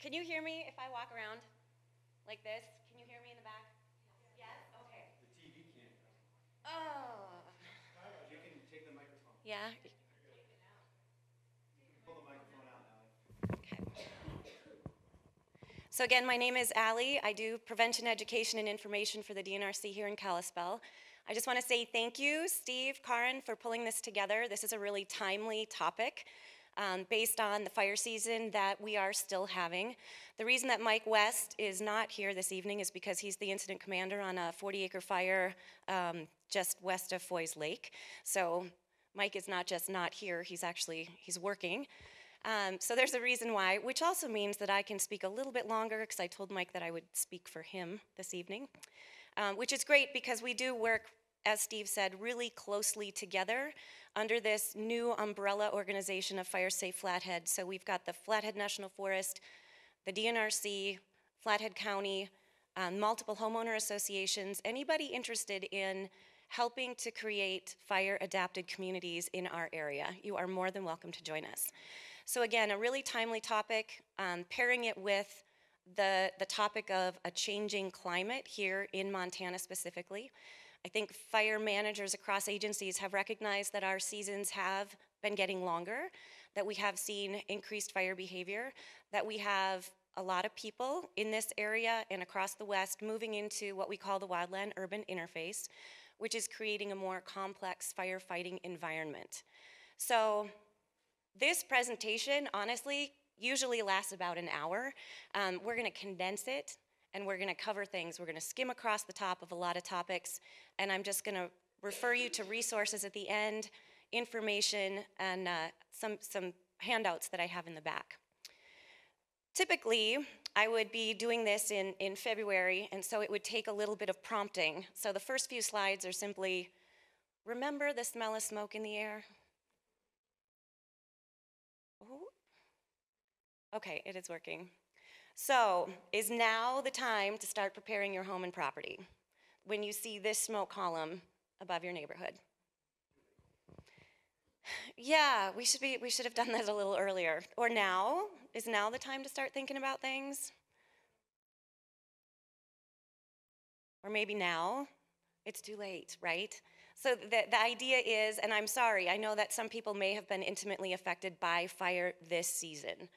Can you hear me if I walk around like this? Can you hear me in the back? Yes? Okay. The TV can't. Oh. You can take the microphone. Yeah? Pull the microphone out, Ally. Okay. So again, my name is Allie. I do prevention education and information for the DNRC here in Kalispell. I just want to say thank you, Steve, Karin, for pulling this together. This is a really timely topic um, based on the fire season that we are still having. The reason that Mike West is not here this evening is because he's the incident commander on a 40-acre fire um, just west of Foy's Lake. So Mike is not just not here, he's actually, he's working. Um, so there's a reason why, which also means that I can speak a little bit longer because I told Mike that I would speak for him this evening, um, which is great because we do work, as Steve said, really closely together under this new umbrella organization of Fire Safe Flathead. So we've got the Flathead National Forest, the DNRC, Flathead County, um, multiple homeowner associations, anybody interested in helping to create fire adapted communities in our area, you are more than welcome to join us. So again, a really timely topic, um, pairing it with the, the topic of a changing climate here in Montana specifically. I think fire managers across agencies have recognized that our seasons have been getting longer, that we have seen increased fire behavior, that we have a lot of people in this area and across the West moving into what we call the wildland urban interface, which is creating a more complex firefighting environment. So this presentation, honestly, usually lasts about an hour. Um, we're going to condense it and we're going to cover things. We're going to skim across the top of a lot of topics, and I'm just going to refer you to resources at the end, information, and uh, some, some handouts that I have in the back. Typically, I would be doing this in, in February, and so it would take a little bit of prompting. So the first few slides are simply remember the smell of smoke in the air? Oh. Okay, it is working. So, is now the time to start preparing your home and property when you see this smoke column above your neighborhood? Yeah, we should be we should have done that a little earlier. Or now? Is now the time to start thinking about things? Or maybe now? It's too late, right? So the, the idea is, and I'm sorry, I know that some people may have been intimately affected by fire this season,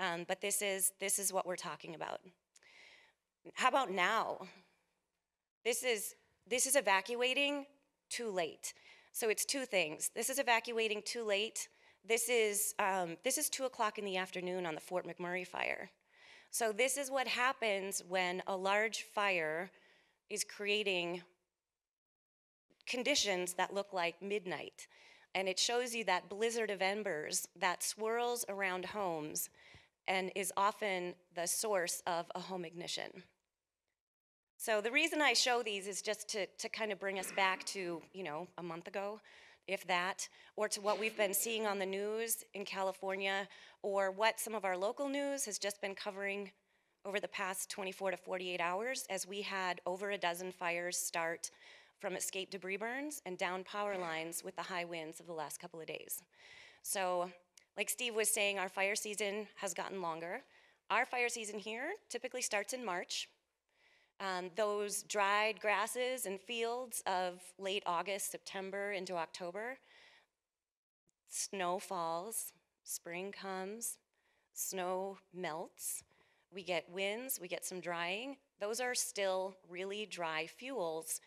um, but this is, this is what we're talking about. How about now? This is, this is evacuating too late. So it's two things. This is evacuating too late. This is, um, this is 2 o'clock in the afternoon on the Fort McMurray fire. So this is what happens when a large fire is creating conditions that look like midnight. And it shows you that blizzard of embers that swirls around homes and is often the source of a home ignition. So the reason I show these is just to, to kind of bring us back to, you know, a month ago, if that, or to what we've been seeing on the news in California, or what some of our local news has just been covering over the past 24 to 48 hours as we had over a dozen fires start from escape debris burns and down power lines with the high winds of the last couple of days. So, like Steve was saying, our fire season has gotten longer. Our fire season here typically starts in March. Um, those dried grasses and fields of late August, September into October, snow falls, spring comes, snow melts, we get winds, we get some drying. Those are still really dry fuels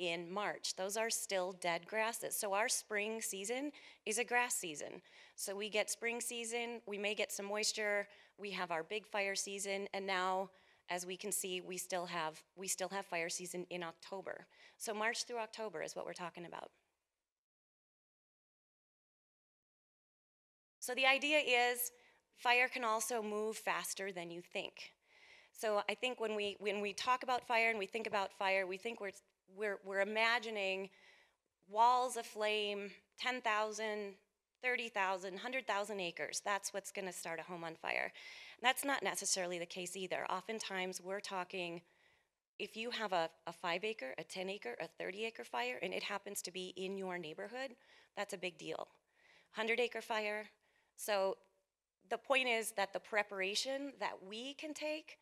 in March. Those are still dead grasses. So our spring season is a grass season. So we get spring season, we may get some moisture, we have our big fire season, and now as we can see, we still have we still have fire season in October. So March through October is what we're talking about. So the idea is fire can also move faster than you think. So I think when we when we talk about fire and we think about fire, we think we're we're, we're imagining walls of flame, 10,000, 30,000, 100,000 acres. That's what's going to start a home on fire. And that's not necessarily the case either. Oftentimes, we're talking if you have a, a five acre, a 10 acre, a 30 acre fire, and it happens to be in your neighborhood, that's a big deal. 100 acre fire. So the point is that the preparation that we can take,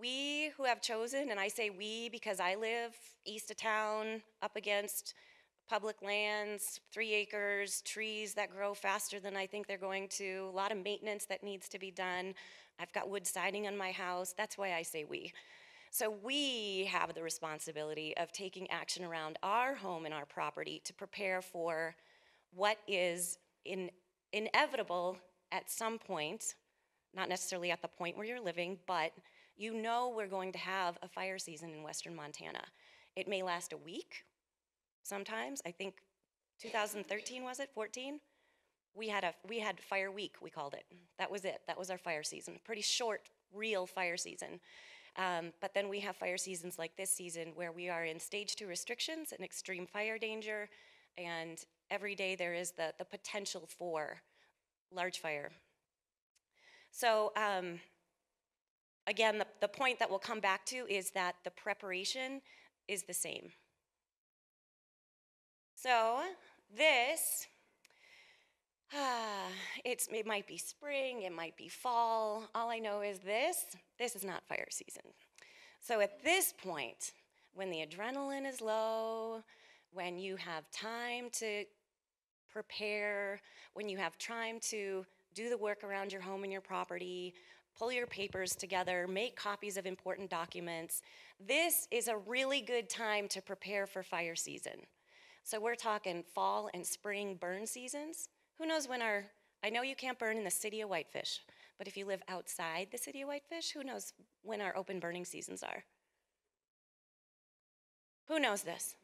we who have chosen, and I say we because I live east of town, up against public lands, three acres, trees that grow faster than I think they're going to, a lot of maintenance that needs to be done. I've got wood siding on my house. That's why I say we. So we have the responsibility of taking action around our home and our property to prepare for what is in, inevitable at some point, not necessarily at the point where you're living, but you know we're going to have a fire season in western Montana. It may last a week sometimes. I think 2013 was it? 14? We had a we had fire week, we called it. That was it. That was our fire season. Pretty short, real fire season. Um, but then we have fire seasons like this season where we are in stage two restrictions and extreme fire danger, and every day there is the, the potential for large fire. So, um, again, the, the point that we'll come back to is that the preparation is the same. So, this, it's, it might be spring, it might be fall. All I know is this this is not fire season. So, at this point, when the adrenaline is low, when you have time to prepare, when you have time to do the work around your home and your property, pull your papers together, make copies of important documents. This is a really good time to prepare for fire season. So we're talking fall and spring burn seasons. Who knows when our, I know you can't burn in the city of Whitefish, but if you live outside the city of Whitefish, who knows when our open burning seasons are? Who knows this?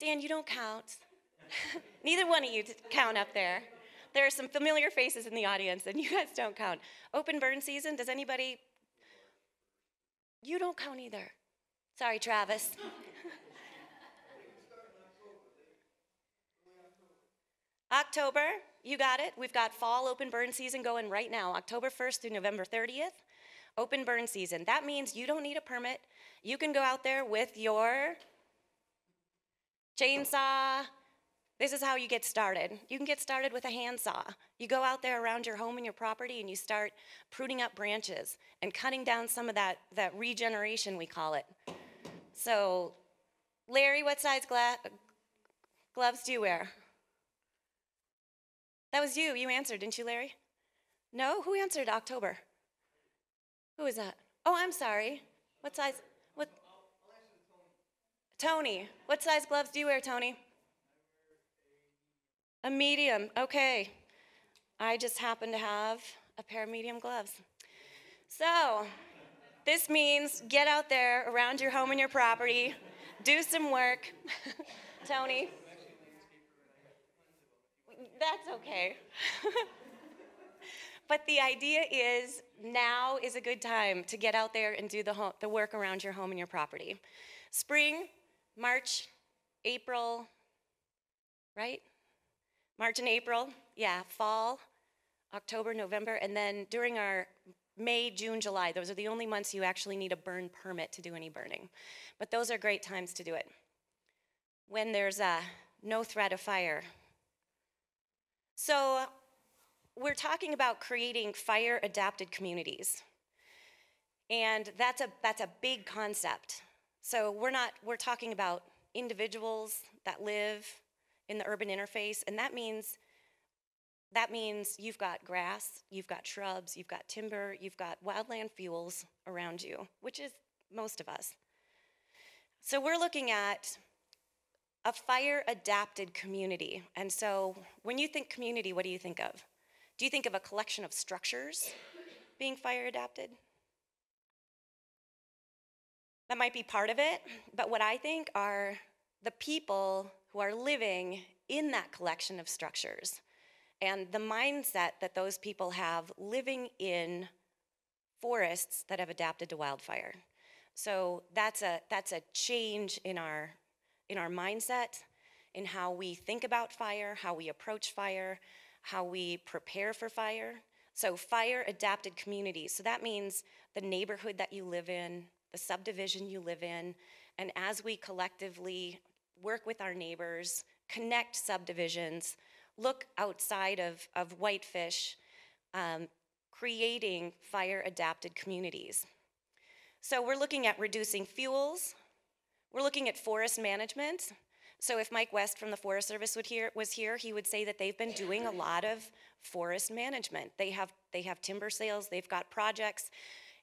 Dan, you don't count. Neither one of you count up there. There are some familiar faces in the audience, and you guys don't count. Open burn season, does anybody? You don't count either. Sorry, Travis. October, you got it. We've got fall open burn season going right now, October 1st through November 30th. Open burn season. That means you don't need a permit. You can go out there with your chainsaw. This is how you get started. You can get started with a handsaw. You go out there around your home and your property and you start pruning up branches and cutting down some of that, that regeneration, we call it. So, Larry, what size gla- gloves do you wear? That was you. You answered, didn't you, Larry? No? Who answered October? Who was that? Oh, I'm sorry. What size? What? Tony. What size gloves do you wear, Tony? A medium. Okay. I just happen to have a pair of medium gloves. So, this means get out there around your home and your property, do some work. Tony. That's okay. but the idea is now is a good time to get out there and do the, home, the work around your home and your property. Spring, March, April, right? March and April, yeah, fall, October, November, and then during our May, June, July, those are the only months you actually need a burn permit to do any burning. But those are great times to do it. When there's uh, no threat of fire, so, we're talking about creating fire adapted communities. And that's a, that's a big concept. So, we're not, we're talking about individuals that live in the urban interface, and that means that means you've got grass, you've got shrubs, you've got timber, you've got wildland fuels around you, which is most of us. So we're looking at a fire adapted community. And so when you think community, what do you think of? Do you think of a collection of structures being fire adapted? That might be part of it, but what I think are the people who are living in that collection of structures and the mindset that those people have living in forests that have adapted to wildfire. So that's a, that's a change in our in our mindset, in how we think about fire, how we approach fire, how we prepare for fire. So, fire adapted communities. So, that means the neighborhood that you live in, the subdivision you live in, and as we collectively work with our neighbors, connect subdivisions, look outside of, of Whitefish, um, creating fire adapted communities. So we're looking at reducing fuels, we're looking at forest management. So if Mike West from the Forest Service would here, was here, he would say that they've been doing a lot of forest management. They have, they have timber sales, they've got projects.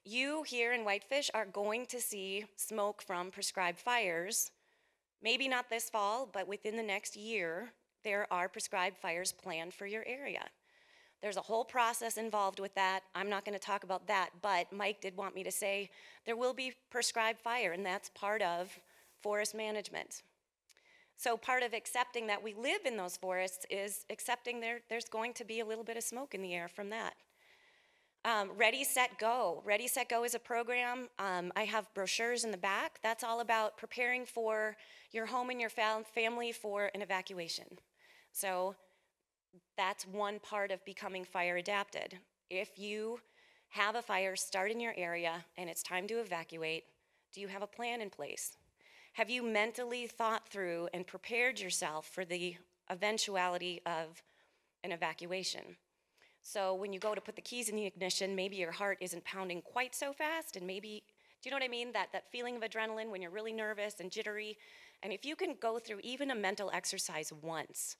You here in Whitefish are going to see smoke from prescribed fires. Maybe not this fall, but within the next year, there are prescribed fires planned for your area. There's a whole process involved with that. I'm not going to talk about that, but Mike did want me to say there will be prescribed fire, and that's part of forest management. So part of accepting that we live in those forests is accepting there, there's going to be a little bit of smoke in the air from that. Um, Ready, Set, Go. Ready, Set, Go is a program. Um, I have brochures in the back. That's all about preparing for your home and your fam- family for an evacuation. So that's one part of becoming fire adapted. If you have a fire start in your area and it's time to evacuate, do you have a plan in place? Have you mentally thought through and prepared yourself for the eventuality of an evacuation? So when you go to put the keys in the ignition, maybe your heart isn't pounding quite so fast, and maybe, do you know what I mean? That, that feeling of adrenaline when you're really nervous and jittery. And if you can go through even a mental exercise once,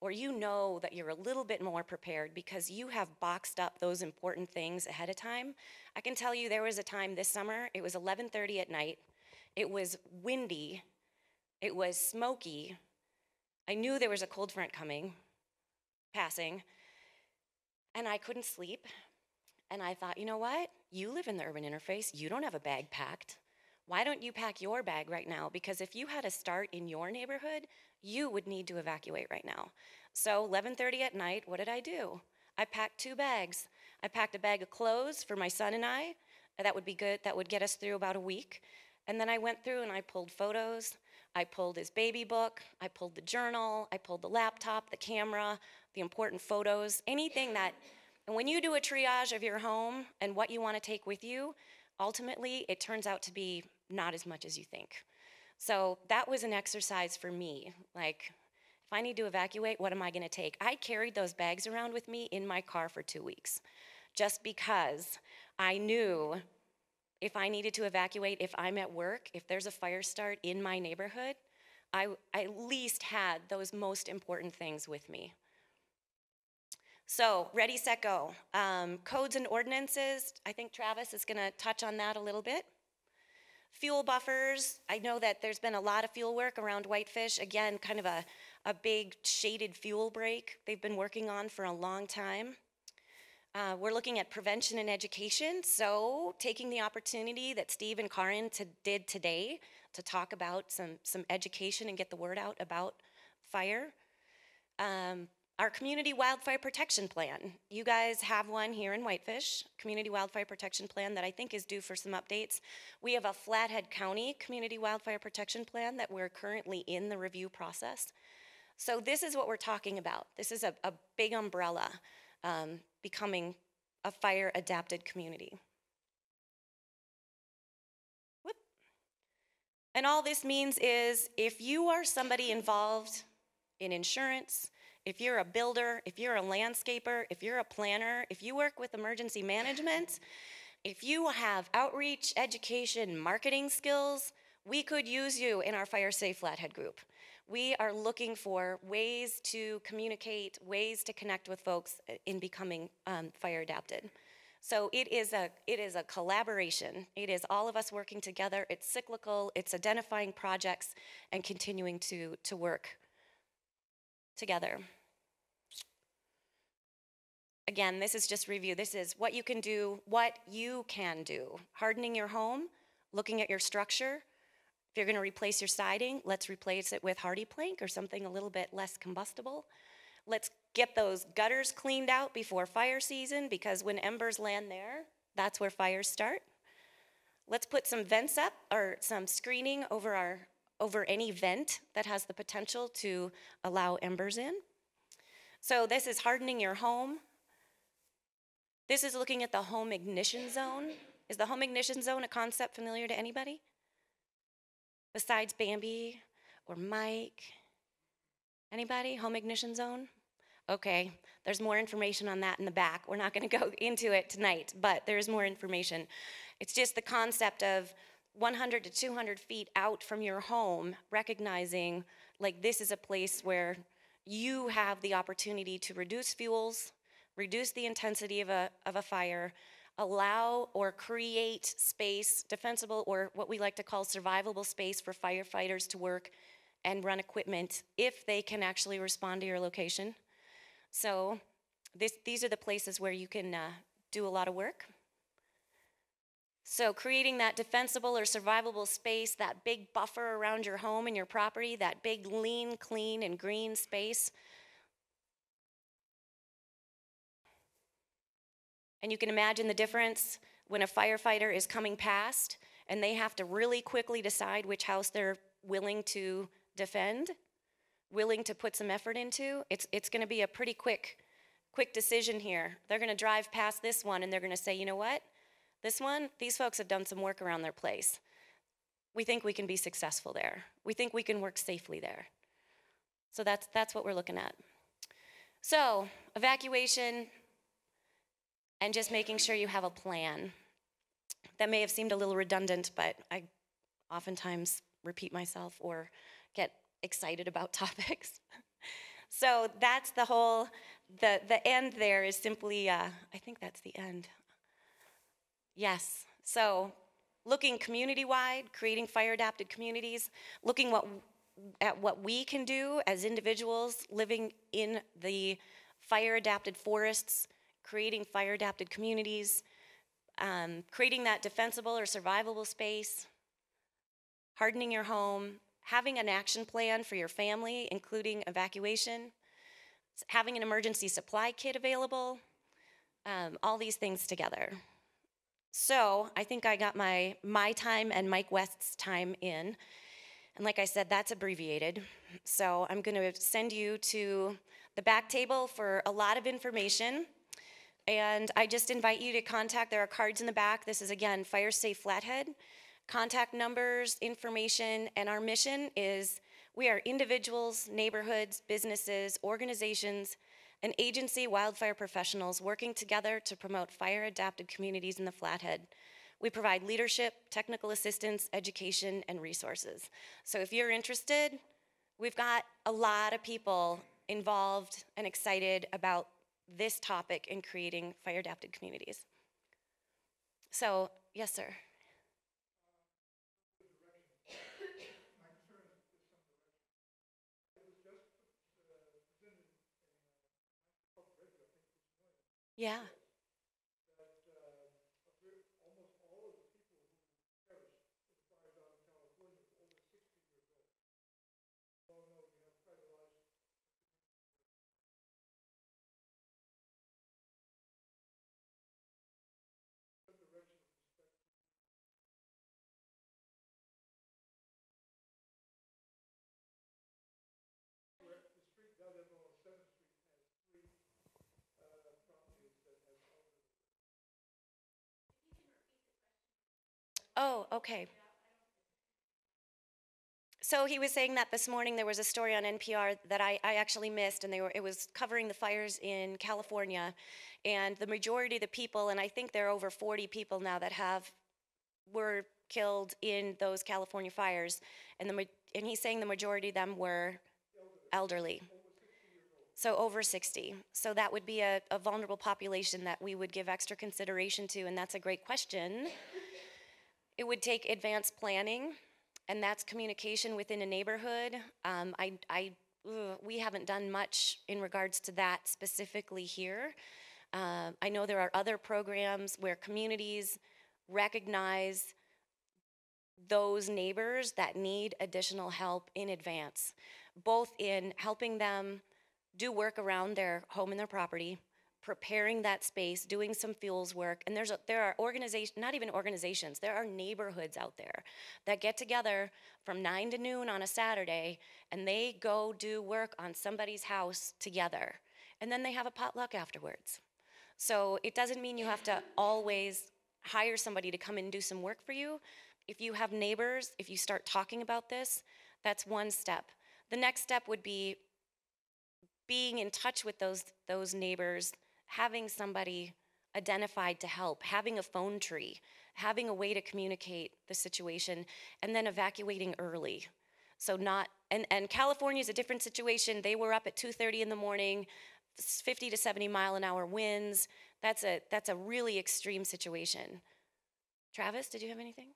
or you know that you're a little bit more prepared because you have boxed up those important things ahead of time. I can tell you there was a time this summer, it was 11:30 at night. It was windy. It was smoky. I knew there was a cold front coming, passing, and I couldn't sleep. And I thought, you know what? You live in the urban interface. You don't have a bag packed. Why don't you pack your bag right now? Because if you had a start in your neighborhood, you would need to evacuate right now. So 11:30 at night, what did I do? I packed two bags. I packed a bag of clothes for my son and I. That would be good. That would get us through about a week. And then I went through and I pulled photos. I pulled his baby book. I pulled the journal. I pulled the laptop, the camera, the important photos, anything that. And when you do a triage of your home and what you want to take with you, ultimately it turns out to be not as much as you think. So that was an exercise for me. Like, if I need to evacuate, what am I going to take? I carried those bags around with me in my car for two weeks just because I knew if I needed to evacuate, if I'm at work, if there's a fire start in my neighborhood, I, I at least had those most important things with me. So, ready, set, go. Um, codes and ordinances, I think Travis is going to touch on that a little bit. Fuel buffers, I know that there's been a lot of fuel work around Whitefish. Again, kind of a, a big shaded fuel break they've been working on for a long time. Uh, we're looking at prevention and education, so taking the opportunity that Steve and Karin to, did today to talk about some, some education and get the word out about fire. Um, our community wildfire protection plan. You guys have one here in Whitefish, community wildfire protection plan that I think is due for some updates. We have a Flathead County community wildfire protection plan that we're currently in the review process. So this is what we're talking about. This is a, a big umbrella, um, becoming a fire adapted community. Whoop. And all this means is if you are somebody involved in insurance, if you're a builder, if you're a landscaper, if you're a planner, if you work with emergency management, if you have outreach, education, marketing skills, we could use you in our Fire Safe Flathead group. We are looking for ways to communicate, ways to connect with folks in becoming um, fire adapted. So it is a it is a collaboration. It is all of us working together. It's cyclical. It's identifying projects and continuing to to work together. Again, this is just review. This is what you can do, what you can do. Hardening your home, looking at your structure. If you're going to replace your siding, let's replace it with HardiePlank or something a little bit less combustible. Let's get those gutters cleaned out before fire season because when embers land there, that's where fires start. Let's put some vents up or some screening over our over any vent that has the potential to allow embers in. So this is hardening your home. This is looking at the home ignition zone. Is the home ignition zone a concept familiar to anybody? Besides Bambi or Mike? Anybody? Home ignition zone? Okay, there's more information on that in the back. We're not going to go into it tonight, but there's more information. It's just the concept of 100 to 200 feet out from your home, recognizing like this is a place where you have the opportunity to reduce fuels, reduce the intensity of a, of a fire, allow or create space, defensible or what we like to call survivable space for firefighters to work and run equipment if they can actually respond to your location. So this, these are the places where you can uh, do a lot of work. So creating that defensible or survivable space, that big buffer around your home and your property, that big lean, clean, and green space. And you can imagine the difference when a firefighter is coming past and they have to really quickly decide which house they're willing to defend, willing to put some effort into. It's, it's going to be a pretty quick, quick decision here. They're going to drive past this one and they're going to say, you know what? This one, these folks have done some work around their place. We think we can be successful there. We think we can work safely there. So that's, that's what we're looking at. So, evacuation and just making sure you have a plan. That may have seemed a little redundant, but I oftentimes repeat myself or get excited about topics. so that's the whole, the, the end there is simply, uh, I think that's the end. Yes. So, looking community wide, creating fire adapted communities, looking what, at what we can do as individuals living in the fire adapted forests, creating fire adapted communities, um, creating that defensible or survivable space, hardening your home, having an action plan for your family, including evacuation, having an emergency supply kit available, um, all these things together. So I think I got my, my time and Mike West's time in. And like I said, that's abbreviated. So I'm going to send you to the back table for a lot of information. And I just invite you to contact, there are cards in the back. This is again Fire Safe Flathead. Contact numbers, information, and our mission is we are individuals, neighborhoods, businesses, organizations, an agency, wildfire professionals working together to promote fire adapted communities in the Flathead. We provide leadership, technical assistance, education, and resources. So if you're interested, we've got a lot of people involved and excited about this topic in creating fire adapted communities. So, yes, sir. Yeah. Oh, okay. So he was saying that this morning there was a story on NPR that I, I actually missed, and they were, it was covering the fires in California. And the majority of the people, and I think there are over 40 people now that have were killed in those California fires. And, the, and he's saying the majority of them were elderly. So over 60. So that would be a, a vulnerable population that we would give extra consideration to, and that's a great question. It would take advanced planning, and that's communication within a neighborhood. Um, I, I, ugh, we haven't done much in regards to that specifically here. Uh, I know there are other programs where communities recognize those neighbors that need additional help in advance, both in helping them do work around their home and their property, preparing that space, doing some fuels work. And there's a, there are organizations, not even organizations, there are neighborhoods out there that get together from 9 to noon on a Saturday and they go do work on somebody's house together. And then they have a potluck afterwards. So it doesn't mean you have to always hire somebody to come and do some work for you. If you have neighbors, if you start talking about this, that's one step. The next step would be being in touch with those those neighbors, having somebody identified to help, having a phone tree, having a way to communicate the situation, and then evacuating early. So not and and California is a different situation. They were up at 2:30 in the morning, 50 to 70 mile an hour winds. That's a that's a really extreme situation. Travis, did you have anything?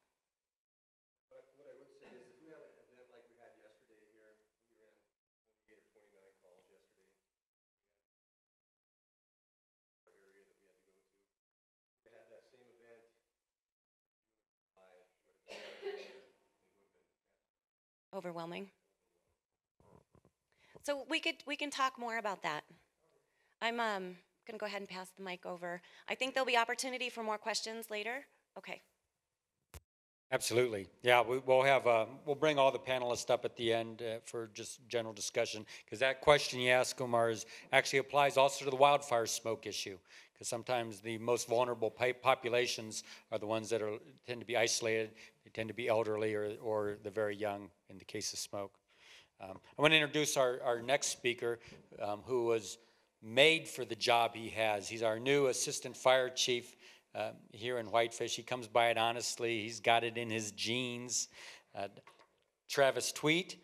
Overwhelming. So we could we can talk more about that. I'm um going to go ahead and pass the mic over. I think there'll be opportunity for more questions later. Okay. Absolutely. Yeah, we, we'll have, uh, we'll bring all the panelists up at the end uh, for just general discussion. Because that question you asked, Umar, is, actually applies also to the wildfire smoke issue. Because sometimes the most vulnerable populations are the ones that are, tend to be isolated. Tend to be elderly or, or the very young in the case of smoke. Um, I want to introduce our, our next speaker, um, who was made for the job he has. He's our new Assistant Fire Chief uh, here in Whitefish. He comes by it honestly, he's got it in his genes. Uh, Travis Tweet.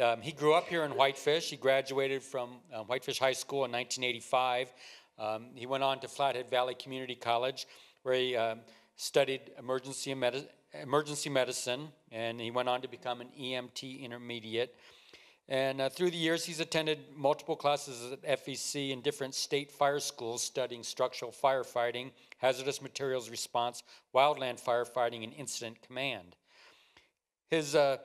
Um, he grew up here in Whitefish. He graduated from uh, Whitefish High School in 1985. Um, he went on to Flathead Valley Community College, where he um, studied emergency, medi- emergency medicine, and he went on to become an EMT intermediate. And uh, through the years, he's attended multiple classes at FEC in different state fire schools studying structural firefighting, hazardous materials response, wildland firefighting, and incident command. His uh,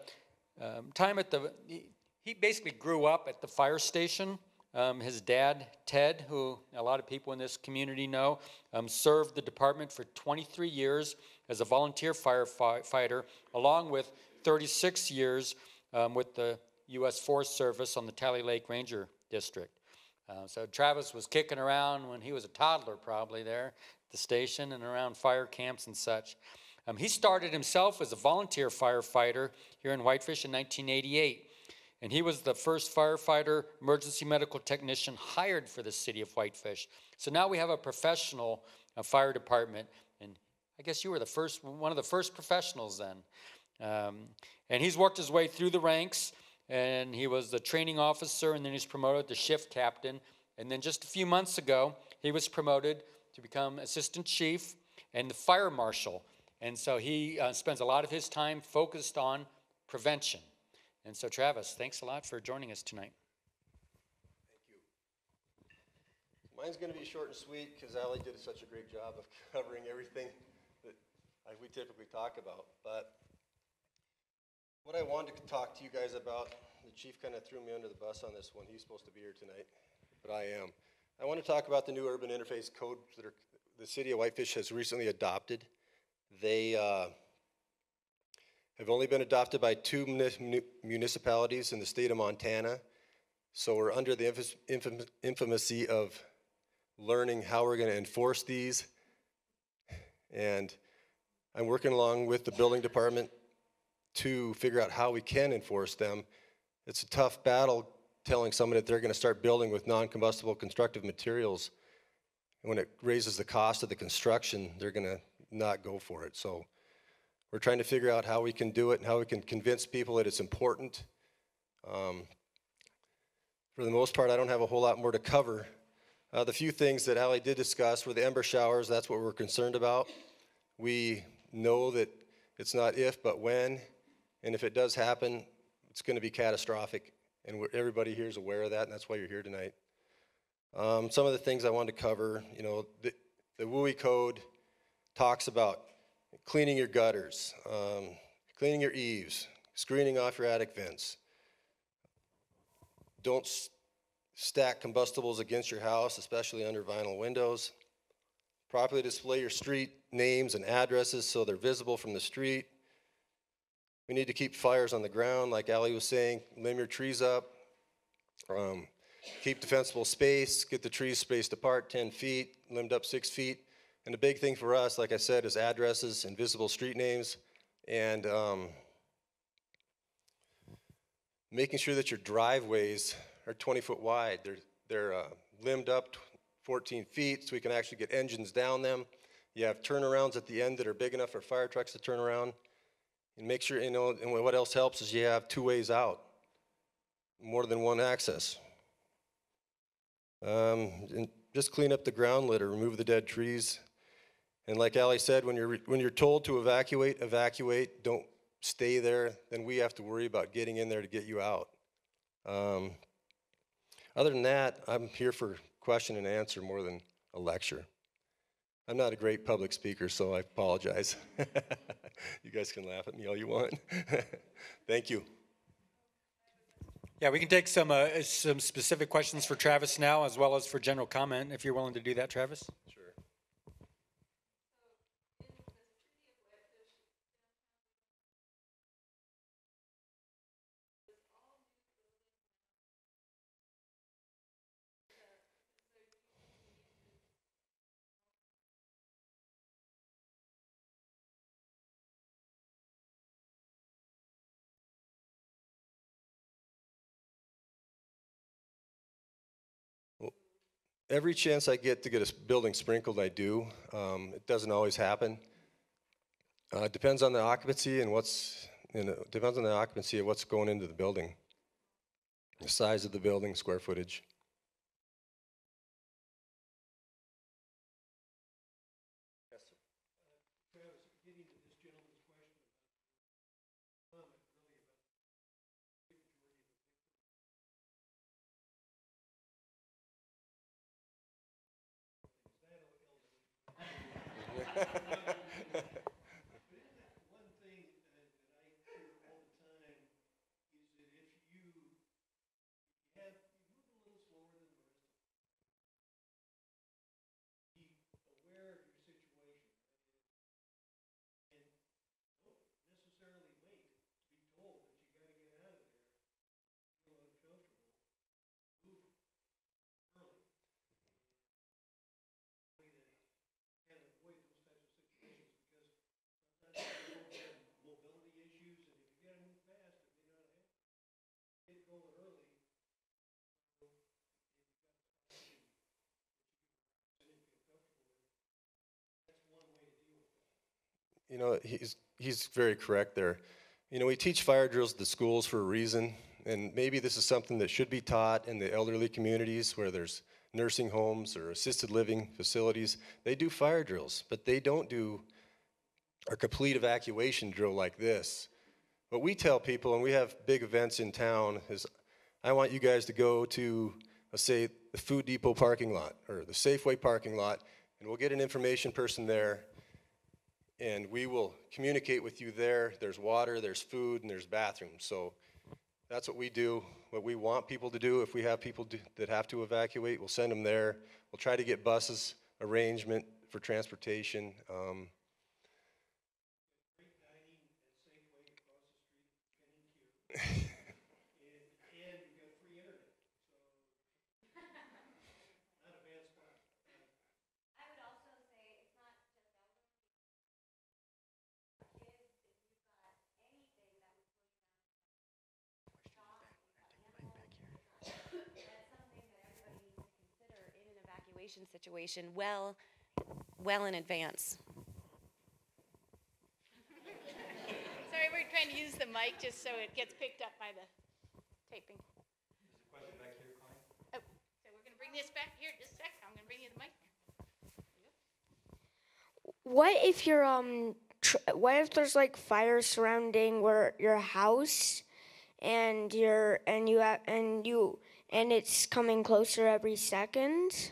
um, time at the, he- he basically grew up at the fire station. Um, his dad, Ted, who a lot of people in this community know, um, served the department for 23 years as a volunteer firefighter, along with 36 years um, with the U.S. Forest Service on the Tally Lake Ranger District. Uh, so Travis was kicking around when he was a toddler, probably there at the station and around fire camps and such. Um, he started himself as a volunteer firefighter here in Whitefish in 1988. And he was the first firefighter, emergency medical technician hired for the city of Whitefish. So now we have a professional uh, fire department. And I guess you were the first, one of the first professionals then. Um, and he's worked his way through the ranks. And he was the training officer, and then he's promoted to shift captain. And then just a few months ago, he was promoted to become assistant chief and the fire marshal. And so he uh, spends a lot of his time focused on prevention. And so, Travis, thanks a lot for joining us tonight. Thank you. Mine's gonna be short and sweet, because Ally did such a great job of covering everything that we typically talk about. But what I wanted to talk to you guys about, the chief kind of threw me under the bus on this one. He's supposed to be here tonight, but I am. I want to talk about the new urban interface codes that are, the city of Whitefish has recently adopted. They, uh, have only been adopted by two muni- municipalities in the state of Montana. So we're under the infamous- infam- infamousy of learning how we're going to enforce these. And I'm working along with the building department to figure out how we can enforce them. It's a tough battle telling somebody that they're going to start building with non-combustible constructive materials. And when it raises the cost of the construction, they're going to not go for it. So we're trying to figure out how we can do it and how we can convince people that it's important. Um, for the most part, I don't have a whole lot more to cover. Uh, the few things that Ally did discuss were the ember showers. That's what we're concerned about. We know that it's not if, but when. And if it does happen, it's going to be catastrophic. And everybody here is aware of that, and that's why you're here tonight. Um, some of the things I wanted to cover, you know, the, the WUI code talks about cleaning your gutters, um, cleaning your eaves, screening off your attic vents. Don't s- stack combustibles against your house, especially under vinyl windows. Properly display your street names and addresses so they're visible from the street. We need to keep fires on the ground, like Ali was saying, limb your trees up. Um, keep defensible space, get the trees spaced apart 10 feet, limbed up six feet. And the big thing for us, like I said, is addresses and visible street names and um, making sure that your driveways are 20 foot wide. They're, they're uh, limbed up 14 feet, so we can actually get engines down them. You have turnarounds at the end that are big enough for fire trucks to turn around. And make sure, you know, and what else helps is you have two ways out, more than one access. Um, and just clean up the ground litter, remove the dead trees. And like Ali said, when you're, when you're told to evacuate, evacuate, don't stay there, then we have to worry about getting in there to get you out. Um, other than that, I'm here for question and answer more than a lecture. I'm not a great public speaker, so I apologize. you guys can laugh at me all you want. Thank you. Yeah, we can take some, uh, some specific questions for Travis now, as well as for general comment, if you're willing to do that, Travis. Sure. Every chance I get to get a building sprinkled, I do. Um, it doesn't always happen. Uh, it depends on the occupancy and what's, you know, depends on the occupancy of what's going into the building. The size of the building, square footage. You know, he's, he's very correct there. You know, we teach fire drills at the schools for a reason, and maybe this is something that should be taught in the elderly communities where there's nursing homes or assisted living facilities. They do fire drills, but they don't do a complete evacuation drill like this. What we tell people, and we have big events in town, is I want you guys to go to, let's say, the Food Depot parking lot or the Safeway parking lot, and we'll get an information person there and we will communicate with you there. There's water, there's food, and there's bathrooms. So that's what we do. What we want people to do, if we have people do, that have to evacuate, we'll send them there. We'll try to get buses, arrangement for transportation. Um, consider in an evacuation situation well, well in advance. Sorry, we're trying to use the mic just so it gets picked up by the taping. Oh, so we're gonna bring this back here just a sec. I'm gonna bring you the mic. What if you're um tr- what if there's like fire surrounding where your house and you're and you have and you and it's coming closer every second?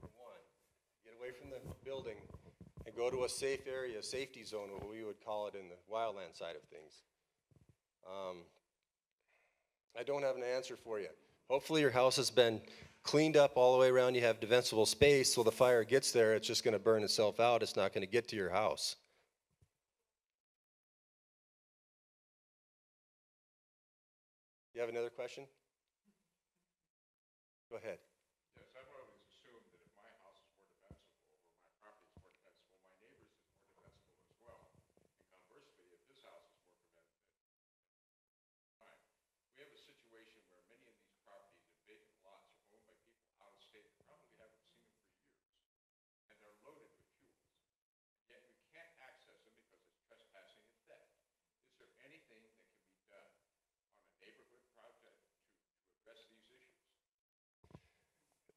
One, get away from the building and go to a safe area, a safety zone, what we would call it in the wildland side of things. Um, I don't have an answer for you. Hopefully your house has been cleaned up all the way around, you have defensible space, so the fire gets there, it's just gonna burn itself out, it's not gonna get to your house. You have another question? Go ahead. Yes, I've always assumed that if my house is more defensible, or my property is more defensible, my neighbor's is more defensible as well.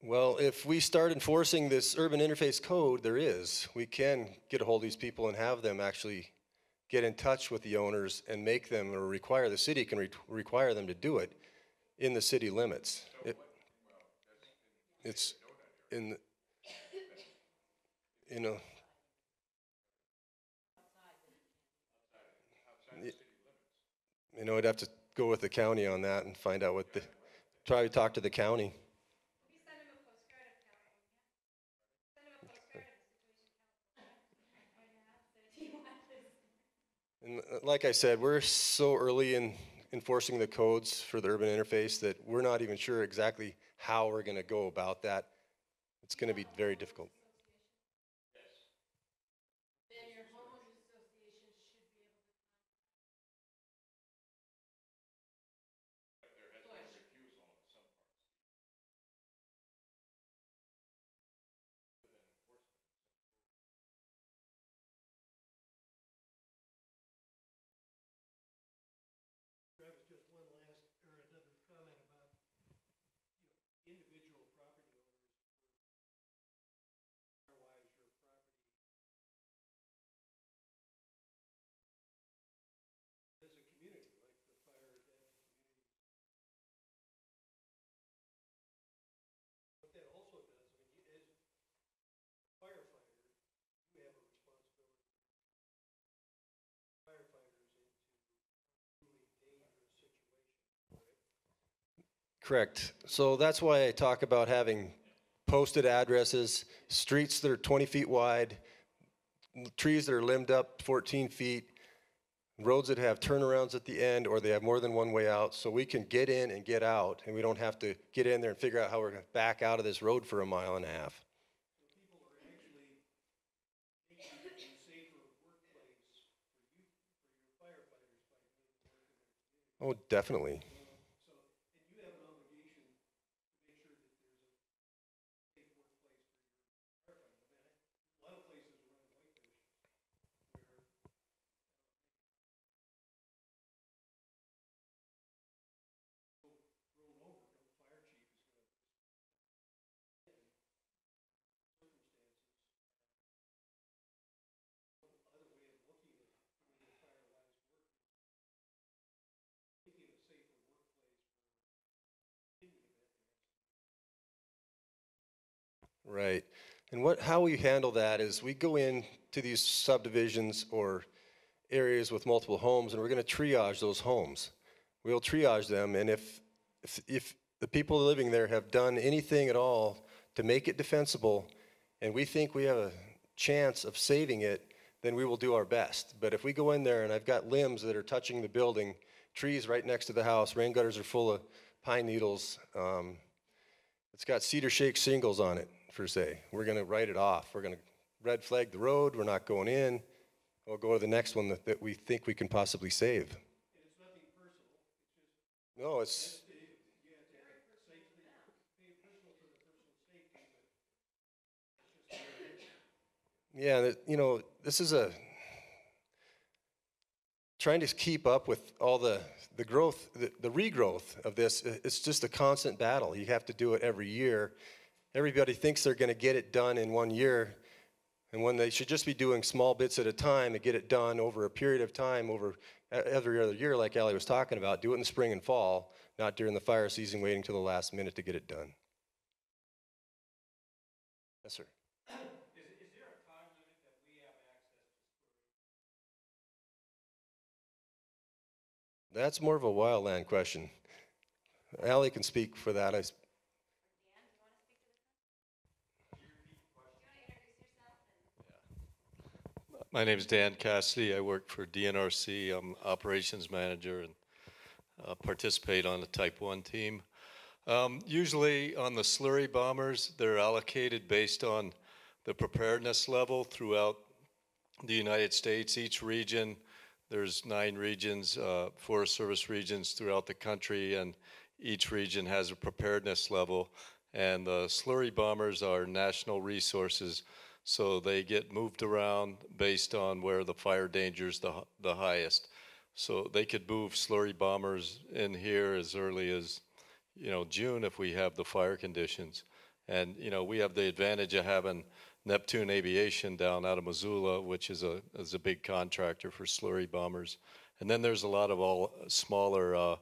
Well, if we start enforcing this urban interface code, there is. We can get a hold of these people and have them actually get in touch with the owners and make them, or require, the city can re- require them to do it in the city limits. It- It's in, the- you know. You know, I'd have to go with the county on that and find out what the, try to talk to the county. And uh, like I said, we're so early in enforcing the codes for the urban interface that we're not even sure exactly how we're gonna go about that. It's gonna be very difficult. Correct. So that's why I talk about having posted addresses, streets that are 20 feet wide, trees that are limbed up 14 feet, roads that have turnarounds at the end, or they have more than one way out, so we can get in and get out, and we don't have to get in there and figure out how we're gonna back out of this road for a mile and a half. Oh, definitely. Right. And what, how we handle that is we go in to these subdivisions or areas with multiple homes and we're gonna triage those homes. We'll triage them and if, if, if the people living there have done anything at all to make it defensible and we think we have a chance of saving it, then we will do our best. But if we go in there and I've got limbs that are touching the building, trees right next to the house, rain gutters are full of pine needles, um, it's got cedar shake shingles on it, per se. We're gonna write it off. We're gonna red flag the road, we're not going in. We'll go to the next one that, that we think we can possibly save. No, it's. Yeah, you know, this is a, trying to keep up with all the, the growth, the, the regrowth of this, it's just a constant battle. You have to do it every year. Everybody thinks they're gonna get it done in one year, and when they should just be doing small bits at a time and get it done over a period of time, over every other year, like Ally was talking about, do it in the spring and fall, not during the fire season, waiting till the last minute to get it done. Yes, sir. That's more of a wildland question. Ally can speak for that. I, My name is Dan Cassidy. I work for DNRC. I'm operations manager and uh, participate on the Type 1 team. Um, Usually on the slurry bombers, they're allocated based on the preparedness level throughout the United States. Each region, there's nine regions, uh, Forest Service regions throughout the country, and each region has a preparedness level. And the slurry bombers are national resources, so they get moved around based on where the fire danger is the, the highest. So they could move slurry bombers in here as early as, you know, June if we have the fire conditions. And, you know, we have the advantage of having Neptune Aviation down out of Missoula, which is a, is a big contractor for slurry bombers. And then there's a lot of all smaller, uh,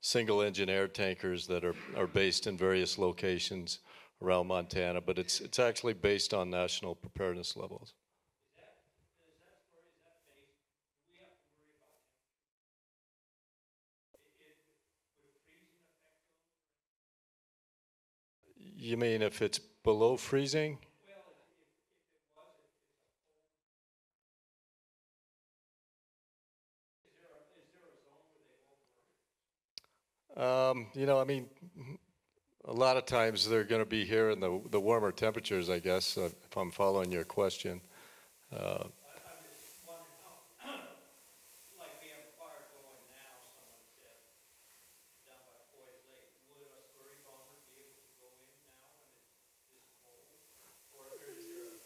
single-engine air tankers that are, are based in various locations around Montana, but it's, it's actually based on national preparedness levels. You mean if it's below freezing? Um, you know, I mean, a lot of times they're going to be here in the, the warmer temperatures, I guess, uh, if I'm following your question. Uh?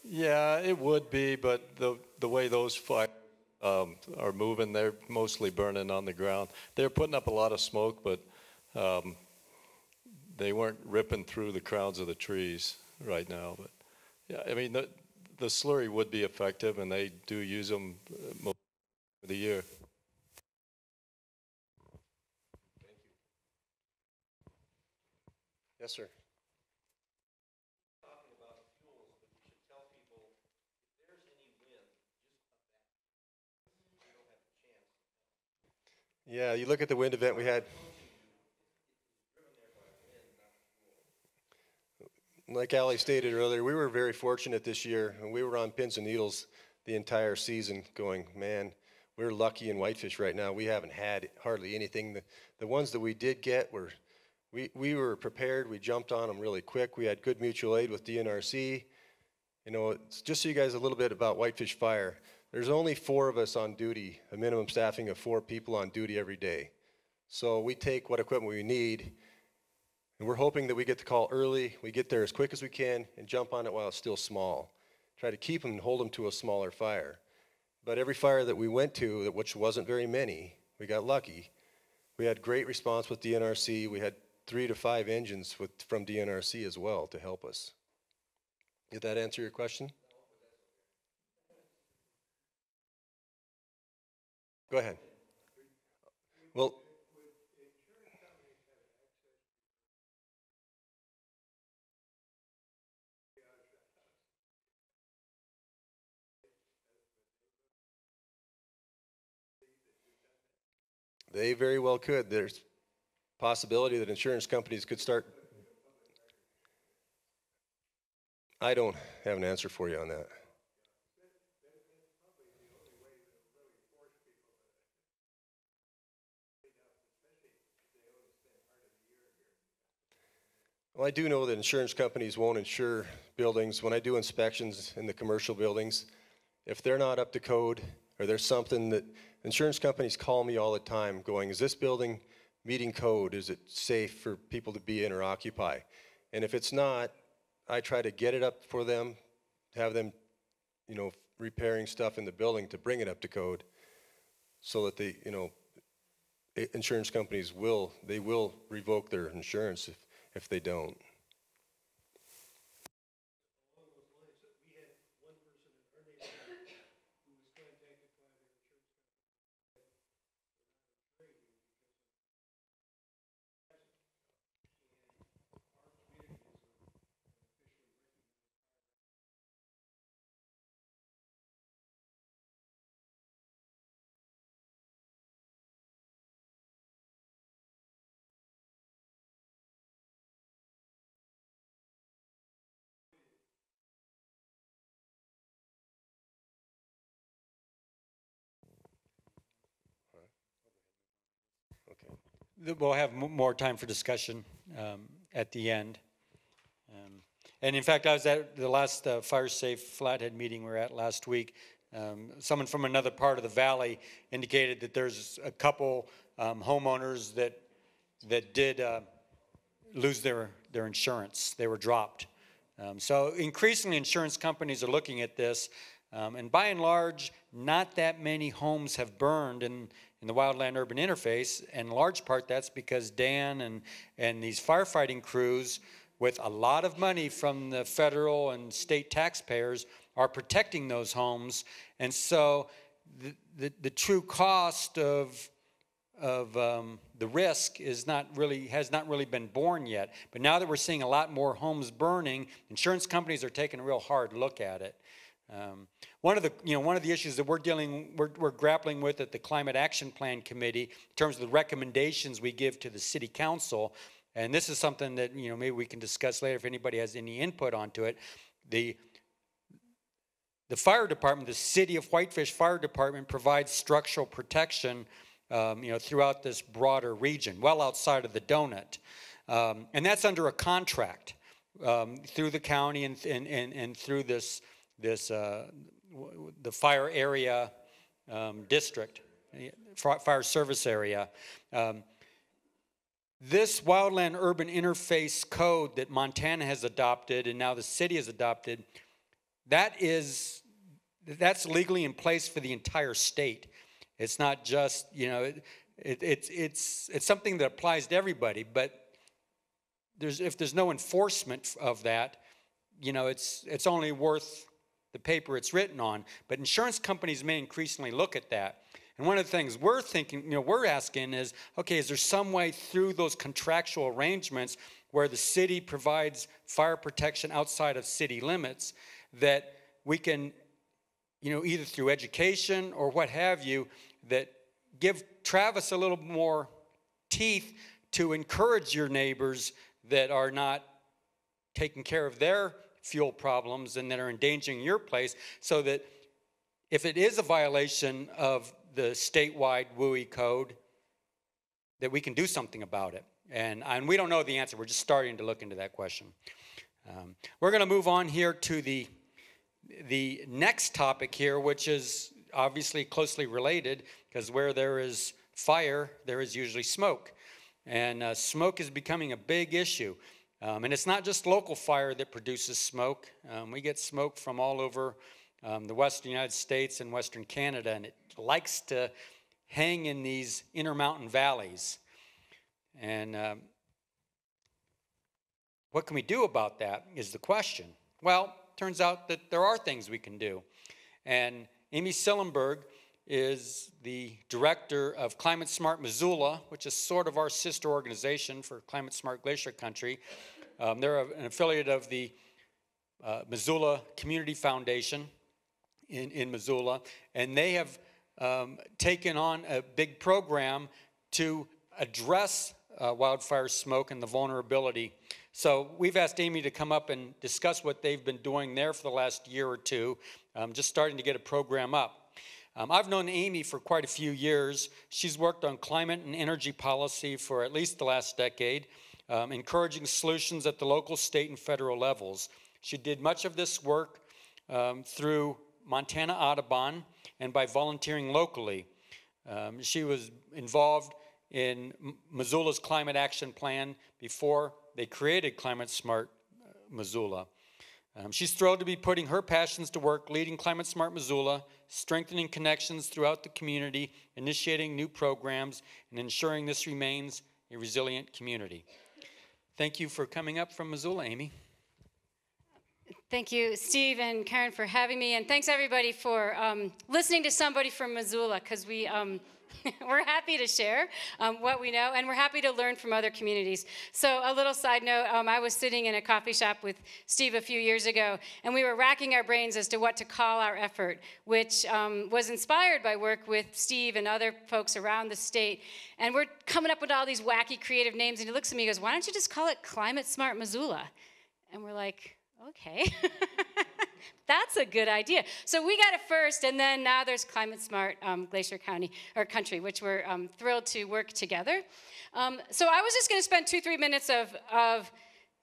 Yeah, it would be, but the, the way those fires um, are moving, they're mostly burning on the ground. They're putting up a lot of smoke, but um, they weren't ripping through the crowns of the trees right now. But yeah, I mean, the, the slurry would be effective, and they do use them uh, most of the year. Yes, sir. Yeah, you look at the wind event we had. Like Ali stated earlier, we were very fortunate this year, and we were on pins and needles the entire season going, man, we're lucky in whitefish right now. We haven't had hardly anything. The, the ones that we did get were, we, we were prepared. We jumped on them really quick. We had good mutual aid with DNRC. You know, just so you guys a little bit about Whitefish Fire. There's only four of us on duty, a minimum staffing of four people on duty every day. So we take what equipment we need, and we're hoping that we get the call early, we get there as quick as we can, and jump on it while it's still small. Try to keep them and hold them to a smaller fire. But every fire that we went to, which wasn't very many, we got lucky. We had great response with DNRC. We had three to five engines with, from DNRC as well to help us. Did that answer your question? Go ahead. Well, they very well could. There's possibility that insurance companies could start. I don't have an answer for you on that. Well, I do know that insurance companies won't insure buildings. When I do inspections in the commercial buildings, if they're not up to code or there's something that insurance companies call me all the time going, is this building meeting code? Is it safe for people to be in or occupy? And if it's not, I try to get it up for them, have them, you know, repairing stuff in the building to bring it up to code so that they, you know, insurance companies will, they will revoke their insurance if, if they don't. We'll have more time for discussion um, at the end. Um, And in fact, I was at the last uh, Fire Safe Flathead meeting we were at last week. Um, Someone from another part of the valley indicated that there's a couple um, homeowners that, that did uh, lose their, their insurance. They were dropped. Um, So increasingly, insurance companies are looking at this. um, And by and large, not that many homes have burned in, in the wildland urban interface. And in large part, that's because Dan and, and these firefighting crews with a lot of money from the federal and state taxpayers, are protecting those homes. And so the, the, the true cost of, of um, the risk is not really, has not really been borne yet. But now that we're seeing a lot more homes burning, insurance companies are taking a real hard look at it. Um, one of the, you know, one of the issues that we're dealing, we're, we're grappling with at the Climate Action Plan Committee in terms of the recommendations we give to the City Council, and this is something that, you know, maybe we can discuss later if anybody has any input onto it. The, the fire department, the City of Whitefish Fire Department provides structural protection, um, you know, throughout this broader region, well outside of the donut. Um, and that's under a contract um, through the county and, and, and, and through this, this uh, the fire area um, district, eh, fire service area. Um, this wildland urban interface code that Montana has adopted and now the city has adopted, that is, that's legally in place for the entire state. It's not just, you know, it, it, it's, it's, it's something that applies to everybody, but there's, if there's no enforcement of that, you know, it's, it's only worth the paper it's written on. But insurance companies may increasingly look at that. And one of the things we're thinking, you know, we're asking is, okay, is there some way through those contractual arrangements where the city provides fire protection outside of city limits that we can, you know, either through education or what have you, that give Travis a little more teeth to encourage your neighbors that are not taking care of their fuel problems and that are endangering your place so that if it is a violation of the statewide WUI code, that we can do something about it. And, and we don't know the answer. We're just starting to look into that question. Um, we're going to move on here to the, the next topic here, which is obviously closely related because where there is fire, there is usually smoke. And uh, smoke is becoming a big issue. Um, and it's not just local fire that produces smoke. Um, we get smoke from all over um, the western United States and western Canada, and it likes to hang in these intermountain valleys. And um, what can we do about that is the question. Well, turns out that there are things we can do. And Amy Cilimburg is the director of Climate Smart Missoula, which is sort of our sister organization for Climate Smart Glacier Country. Um, they're an affiliate of the uh, Missoula Community Foundation in, in Missoula, and they have um, taken on a big program to address uh, wildfire smoke and the vulnerability. So we've asked Amy to come up and discuss what they've been doing there for the last year or two, um, just starting to get a program up. Um, I've known Amy for quite a few years. She's worked on climate and energy policy for at least the last decade, um, encouraging solutions at the local, state, and federal levels. She did much of this work um, through Montana Audubon and by volunteering locally. Um, she was involved in Missoula's climate action plan before they created Climate Smart uh, Missoula. Um, she's thrilled to be putting her passions to work, leading Climate Smart Missoula, strengthening connections throughout the community, initiating new programs, and ensuring this remains a resilient community. Thank you for coming up from Missoula, Amy. Thank you, Steve and Karen, for having me, and thanks everybody for um, listening to somebody from Missoula, because we um, we're happy to share um, what we know, and we're happy to learn from other communities. So, a little side note: um, I was sitting in a coffee shop with Steve a few years ago, and we were racking our brains as to what to call our effort, which um, was inspired by work with Steve and other folks around the state. And we're coming up with all these wacky, creative names, and he looks at me and goes, "Why don't you just call it Climate Smart Missoula?" And we're like okay. That's a good idea. So we got it first, and then now there's Climate Smart um, Glacier County or Country, which we're um, thrilled to work together. Um, so I was just going to spend two, three minutes of, of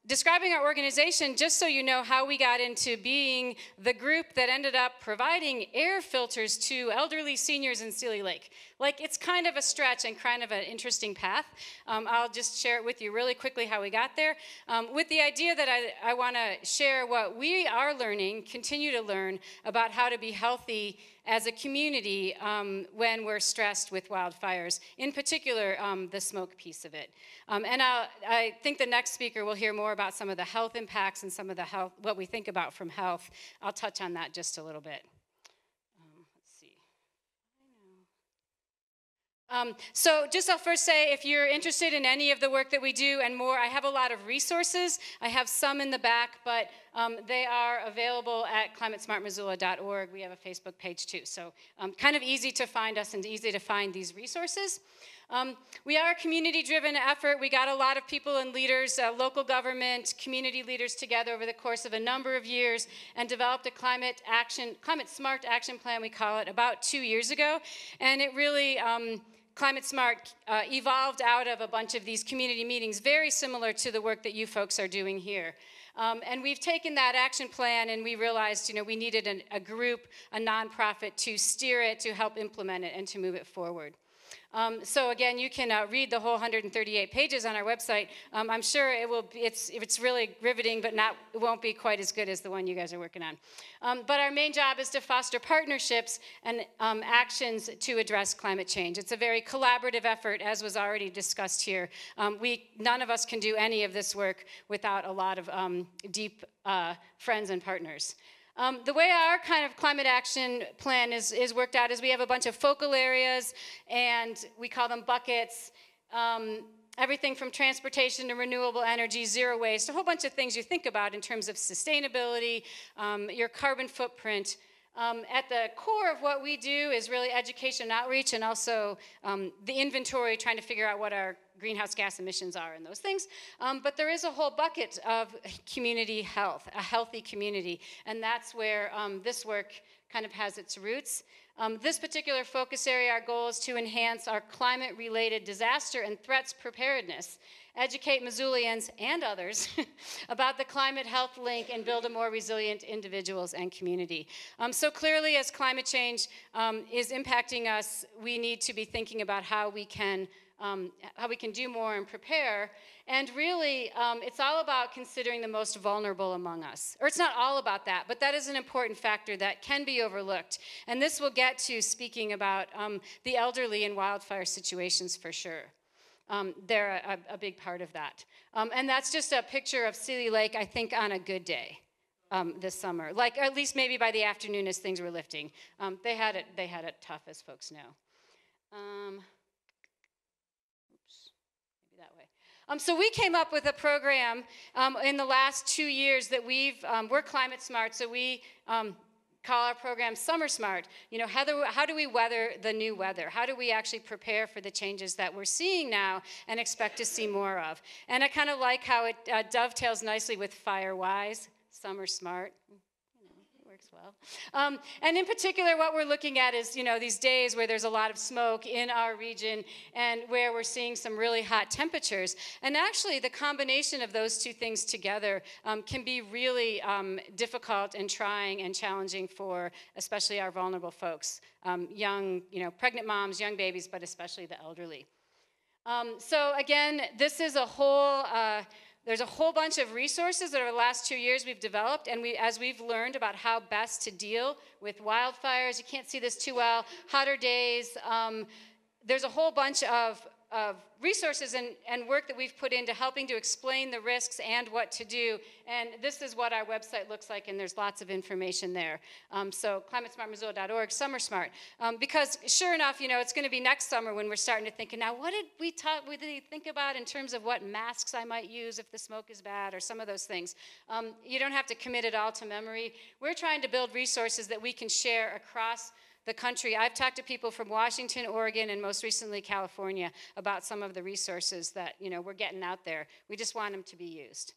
describing our organization just so you know how we got into being the group that ended up providing air filters to elderly seniors in Seeley Lake. like it's kind of a stretch and kind of an interesting path. Um, I'll just share it with you really quickly how we got there, um, with the idea that I, I want to share what we are learning, continue to learn about how to be healthy as a community um, when we're stressed with wildfires, in particular, um, the smoke piece of it. Um, and I'll, I think the next speaker will hear more about some of the health impacts and some of the health, what we think about from health. I'll touch on that just a little bit. Um, let's see. Um, so just I'll first say, if you're interested in any of the work that we do and more, I have a lot of resources. I have some in the back, but um, they are available at climatesmartmissoula.org. We have a Facebook page too. So um, kind of easy to find us and easy to find these resources. Um, we are a community-driven effort. We got a lot of people and leaders, uh, local government, community leaders together over the course of a number of years and developed a climate action, climate smart action plan, we call it, about two years ago. And it really, um, Climate Smart uh, evolved out of a bunch of these community meetings, very similar to the work that you folks are doing here. Um, and we've taken that action plan and we realized, you know, we needed an, a group, a nonprofit to steer it, to help implement it, and to move it forward. Um, so again, you can uh, read the whole 138 pages on our website. Um, I'm sure it will. Be, it's it's really riveting, but not it won't be quite as good as the one you guys are working on. Um, but our main job is to foster partnerships and um, actions to address climate change. It's a very collaborative effort, as was already discussed here. Um, we none of us can do any of this work without a lot of um, deep uh, friends and partners. Um, the way our kind of climate action plan is, is worked out is we have a bunch of focal areas and we call them buckets. Um, everything from transportation to renewable energy, zero waste, a whole bunch of things you think about in terms of sustainability, um, your carbon footprint. Um, at the core of what we do is really education and outreach and also um, the inventory, trying to figure out what our greenhouse gas emissions are and those things. Um, but there is a whole bucket of community health, a healthy community, and that's where um, this work kind of has its roots. Um, this particular focus area, our goal is to enhance our climate-related disaster and threats preparedness, educate Missoulians and others about the climate health link and build a more resilient individuals and community. Um, so clearly as climate change um, is impacting us, we need to be thinking about how we can um, how we can do more and prepare. And really, um, it's all about considering the most vulnerable among us. Or it's not all about that, but that is an important factor that can be overlooked. And this will get to speaking about um, the elderly in wildfire situations for sure. Um, they're a, a, big part of that. Um, and that's just a picture of Seeley Lake, I think, on a good day. Um, this summer, like at least maybe by the afternoon as things were lifting, they had it. They had it tough, as folks know. Um, so we came up with a program um, in the last two years that we've, um, we're climate smart, so we um, call our program Summer Smart. You know, how do, how do we weather the new weather? How do we actually prepare for the changes that we're seeing now and expect to see more of? And I kind of like how it uh, dovetails nicely with FireWise, Summer Smart well. Um, and in particular, what we're looking at is, you know, these days where there's a lot of smoke in our region and where we're seeing some really hot temperatures. And actually, the combination of those two things together um, can be really um, difficult and trying and challenging for especially our vulnerable folks, um, young, you know, pregnant moms, young babies, but especially the elderly. Um, so again, this is a whole uh, there's a whole bunch of resources that over the last two years we've developed, and we, as we've learned about how best to deal with wildfires, you can't see this too well, hotter days, um, there's a whole bunch of of resources and, and work that we've put into helping to explain the risks and what to do. And this is what our website looks like, and there's lots of information there. Um, so climatesmartmissoula.org, Summer Smart. Um, because sure enough, you know, it's going to be next summer when we're starting to think, now what did we talk, what did we think about in terms of what masks I might use if the smoke is bad or some of those things. Um, you don't have to commit it all to memory. We're trying to build resources that we can share across the country. I've talked to people from Washington, Oregon, and most recently California about some of the resources that you know we're getting out there. We just want them to be used.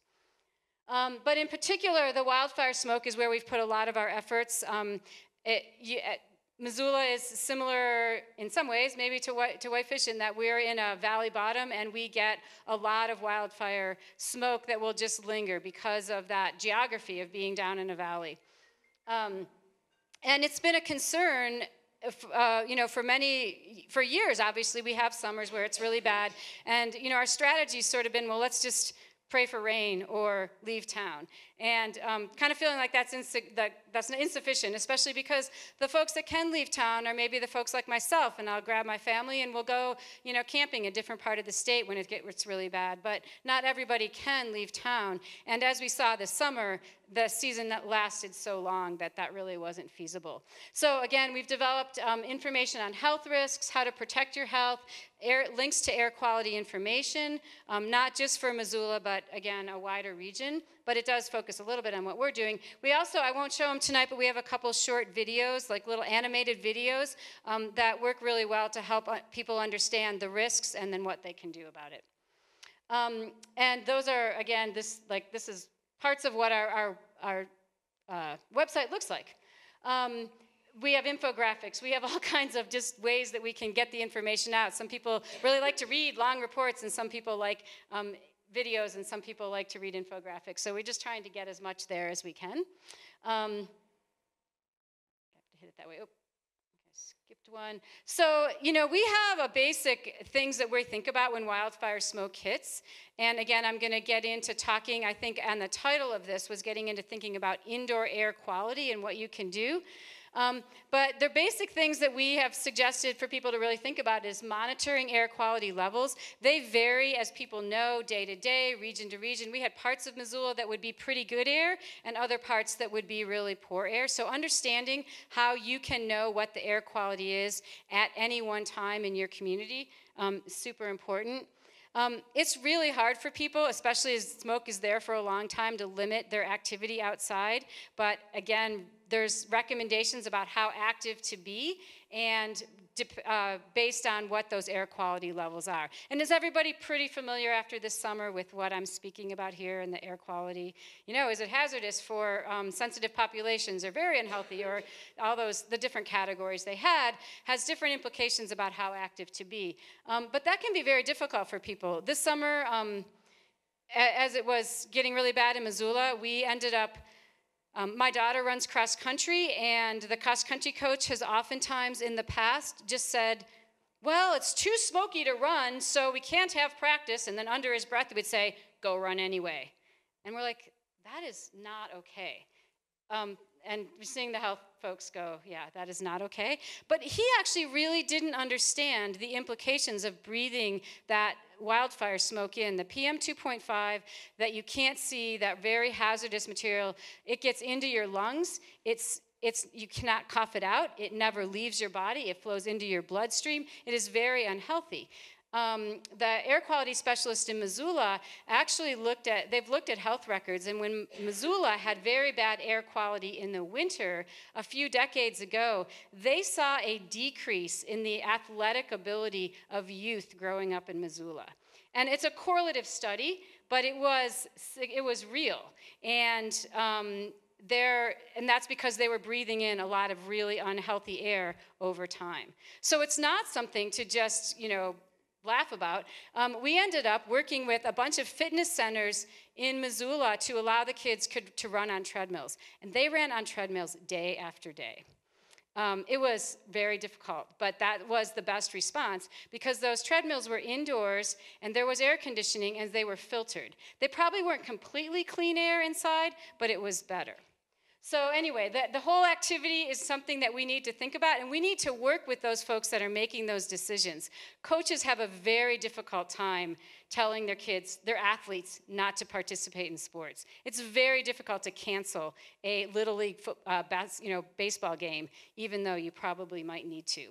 Um, but in particular, the wildfire smoke is where we've put a lot of our efforts. Um, it, you, uh, Missoula is similar in some ways, maybe to, to Whitefish, in that we're in a valley bottom and we get a lot of wildfire smoke that will just linger because of that geography of being down in a valley. Um, and it's been a concern if, uh, you know, for many, for years, obviously, we have summers where it's really bad. And, you know, our strategy's sort of been, well, let's just pray for rain or leave town. And um, kind of feeling like that's, that, that's insufficient, especially because the folks that can leave town are maybe the folks like myself, and I'll grab my family and we'll go, you know, camping a different part of the state when it gets really bad. But not everybody can leave town. And as we saw this summer, the season that lasted so long that that really wasn't feasible. So again, we've developed um, information on health risks, how to protect your health, air, links to air quality information, um, not just for Missoula, but again, a wider region. But it does focus a little bit on what we're doing. We also, I won't show them tonight, but we have a couple short videos, like little animated videos, um, that work really well to help uh, people understand the risks and then what they can do about it. Um, and those are, again, this, like, this is parts of what our, our, our uh, website looks like. Um, we have infographics. We have all kinds of just ways that we can get the information out. Some people really like to read long reports, and some people like um, videos, and some people like to read infographics. So we're just trying to get as much there as we can. Um, have to hit it that way. Oh, skipped one. So, you know, we have a basic things that we think about when wildfire smoke hits. And again, I'm going to get into talking, I think, and the title of this was getting into thinking about indoor air quality and what you can do. Um, but the basic things that we have suggested for people to really think about is monitoring air quality levels. They vary, as people know, day to day, region to region. We had parts of Missoula that would be pretty good air and other parts that would be really poor air. So understanding how you can know what the air quality is at any one time in your community um, super important. Um, it's really hard for people, especially as smoke is there for a long time, to limit their activity outside. But again, there's recommendations about how active to be and uh, based on what those air quality levels are. And is everybody pretty familiar after this summer with what I'm speaking about here and the air quality? You know, is it hazardous for um, sensitive populations or very unhealthy or all those, the different categories they had, has different implications about how active to be. Um, but that can be very difficult for people. This summer, um, as it was getting really bad in Missoula, we ended up um, my daughter runs cross country, and the cross country coach has oftentimes in the past just said, Well, it's too smoky to run, so we can't have practice. And then under his breath, he would say, Go run anyway. And we're like, That is not okay. Um, and seeing the health folks go, yeah, that is not okay. But he actually really didn't understand the implications of breathing that wildfire smoke in. The PM 2.5 that you can't see, that very hazardous material, it gets into your lungs. It's it's, you cannot cough it out. It never leaves your body. It flows into your bloodstream. It is very unhealthy um, the air quality specialist in Missoula actually looked at, they've looked at health records, and when Missoula had very bad air quality in the winter a few decades ago, they saw a decrease in the athletic ability of youth growing up in Missoula. And it's a correlative study, but it was, it was real. And um, there, and that's because they were breathing in a lot of really unhealthy air over time. So it's not something to just, you know, laugh about, um, we ended up working with a bunch of fitness centers in Missoula to allow the kids could, to run on treadmills. And they ran on treadmills day after day. Um, it was very difficult, but that was the best response because those treadmills were indoors and there was air conditioning and they were filtered. They probably weren't completely clean air inside, but it was better. So, anyway, the, the whole activity is something that we need to think about, and we need to work with those folks that are making those decisions. Coaches have a very difficult time telling their kids, their athletes, not to participate in sports. It's very difficult to cancel a Little League uh, bas- you know, baseball game, even though you probably might need to.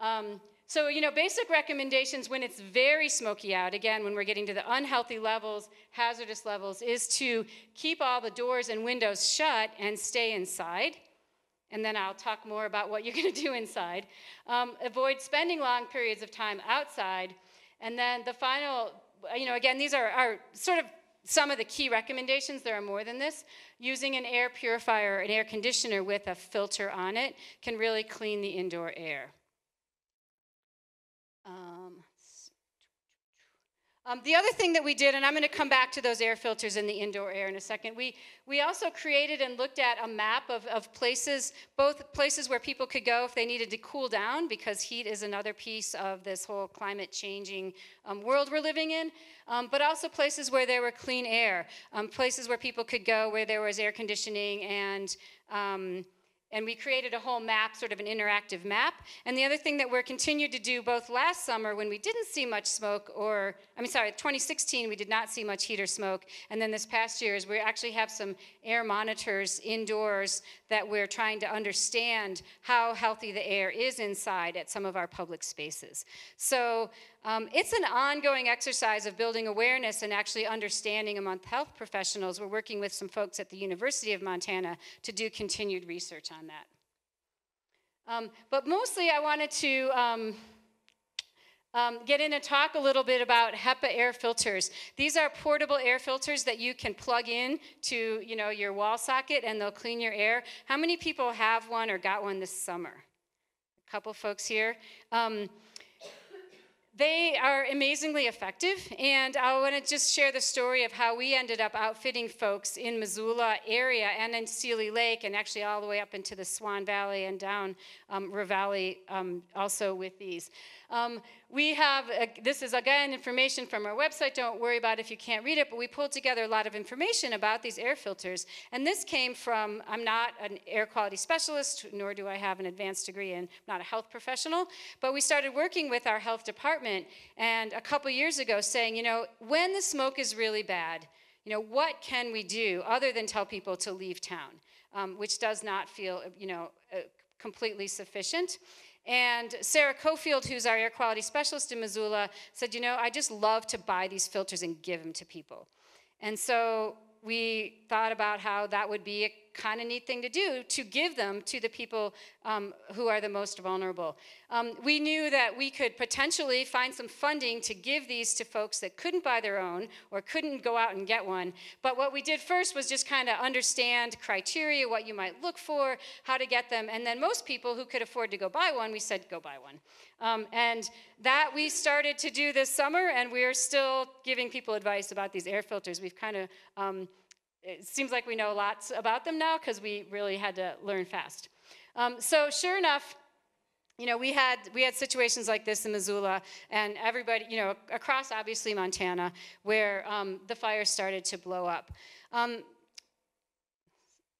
Um, so, you know, basic recommendations when it's very smoky out, again, when we're getting to the unhealthy levels, hazardous levels, is to keep all the doors and windows shut and stay inside. And then I'll talk more about what you're going to do inside. Um, avoid spending long periods of time outside. And then the final, you know, again, these are, are sort of some of the key recommendations. There are more than this. Using an air purifier, an air conditioner with a filter on it can really clean the indoor air. Um, Um, the other thing that we did, and I'm going to come back to those air filters in the indoor air in a second, we, we also created and looked at a map of, of places, both places where people could go if they needed to cool down, because heat is another piece of this whole climate changing um, world we're living in, um, but also places where there were clean air, um, places where people could go where there was air conditioning and um, and we created a whole map, sort of an interactive map. And the other thing that we're continued to do both last summer when we didn't see much smoke, or, I mean, sorry, 2016, we did not see much heat or smoke. And then this past year is we actually have some air monitors indoors that we're trying to understand how healthy the air is inside at some of our public spaces. So um, it's an ongoing exercise of building awareness and actually understanding among health professionals. We're working with some folks at the University of Montana to do continued research on that. Um, but mostly, I wanted to um, um, get in and talk a little bit about HEPA air filters. These are portable air filters that you can plug in to, you know, your wall socket, and they'll clean your air. How many people have one or got one this summer? A couple folks here. They are amazingly effective, and I want to just share the story of how we ended up outfitting folks in Missoula area and in Seeley Lake, and actually all the way up into the Swan Valley and down um, Ravalli um, also with these. Um, we have, uh, this is again information from our website, don't worry about if you can't read it, but we pulled together a lot of information about these air filters. And this came from, I'm not an air quality specialist, nor do I have an advanced degree in, I'm not a health professional, but we started working with our health department and a couple years ago saying, you know, when the smoke is really bad, you know, what can we do other than tell people to leave town, um, which does not feel, you know, uh, completely sufficient. And Sarah Coefield, who's our air quality specialist in Missoula, said, You know, I just love to buy these filters and give them to people. And so we thought about how that would be kind of neat thing to do to give them to the people um, who are the most vulnerable. Um, we knew that we could potentially find some funding to give these to folks that couldn't buy their own or couldn't go out and get one. But what we did first was just kind of understand criteria, what you might look for, how to get them. And then most people who could afford to go buy one, we said, go buy one. Um, and that we started to do this summer, and we're still giving people advice about these air filters. We've kind of um, it seems like we know lots about them now because we really had to learn fast. Um, so sure enough, you know, we had we had situations like this in Missoula, and everybody, you know, across obviously Montana, where um, the fires started to blow up. Um,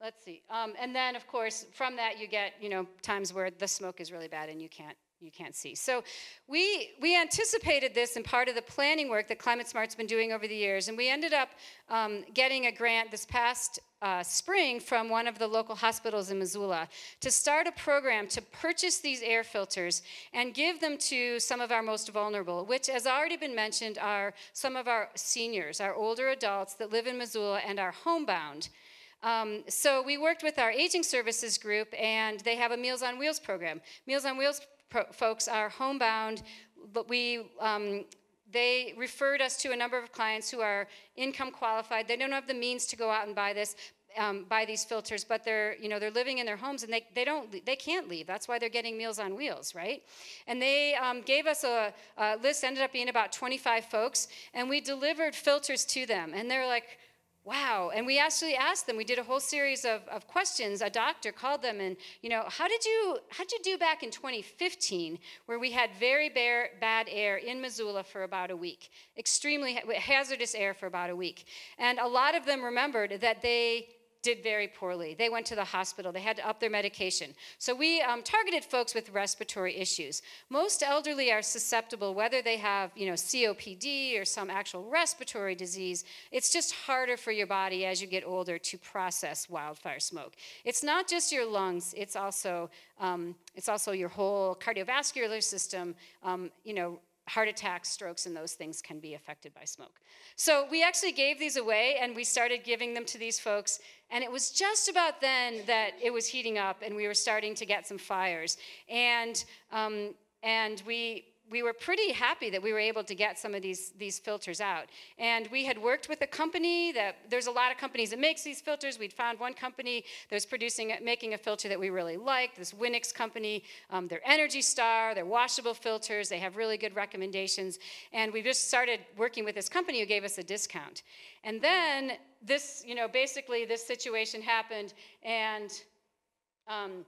let's see, um, and then of course from that you get, you know, times where the smoke is really bad and you can't you can't see. So we, we anticipated this in part of the planning work that Climate Smart's been doing over the years, and we ended up um, getting a grant this past uh, spring from one of the local hospitals in Missoula to start a program to purchase these air filters and give them to some of our most vulnerable, which, has already been mentioned, are some of our seniors, our older adults that live in Missoula and are homebound. Um, so we worked with our aging services group, and they have a Meals on Wheels program. Meals on Wheels folks are homebound, but we um, they referred us to a number of clients who are income qualified. They don't have the means to go out and buy this, um, buy these filters, but they're you know they're living in their homes and they, they don't they can't leave. That's why they're getting Meals on Wheels, right? And they um, gave us a, a list. Ended up being about 25 folks, and we delivered filters to them. And they're like, wow. And we actually asked them we did a whole series of, of questions. A doctor called them and you know how did you how did you do back in 2015 where we had very bare, bad air in missoula for about a week? Extremely hazardous air for about a week. And a lot of them remembered that they did very poorly. They went to the hospital. They had to up their medication. So we um, targeted folks with respiratory issues. Most elderly are susceptible, whether they have, you know, COPD or some actual respiratory disease. It's just harder for your body as you get older to process wildfire smoke. It's not just your lungs. It's also um, it's also your whole cardiovascular system. Um, you know, heart attacks, strokes, and those things can be affected by smoke. So we actually gave these away and we started giving them to these folks. And it was just about then that it was heating up and we were starting to get some fires. And, um, and we, we were pretty happy that we were able to get some of these, these filters out. And we had worked with a company that, there's a lot of companies that makes these filters. We'd found one company that was producing, making a filter that we really liked, this Winix company. Um, Energy Star, they're washable filters, they have really good recommendations. And we just started working with this company who gave us a discount. And then this, you know, basically this situation happened and um,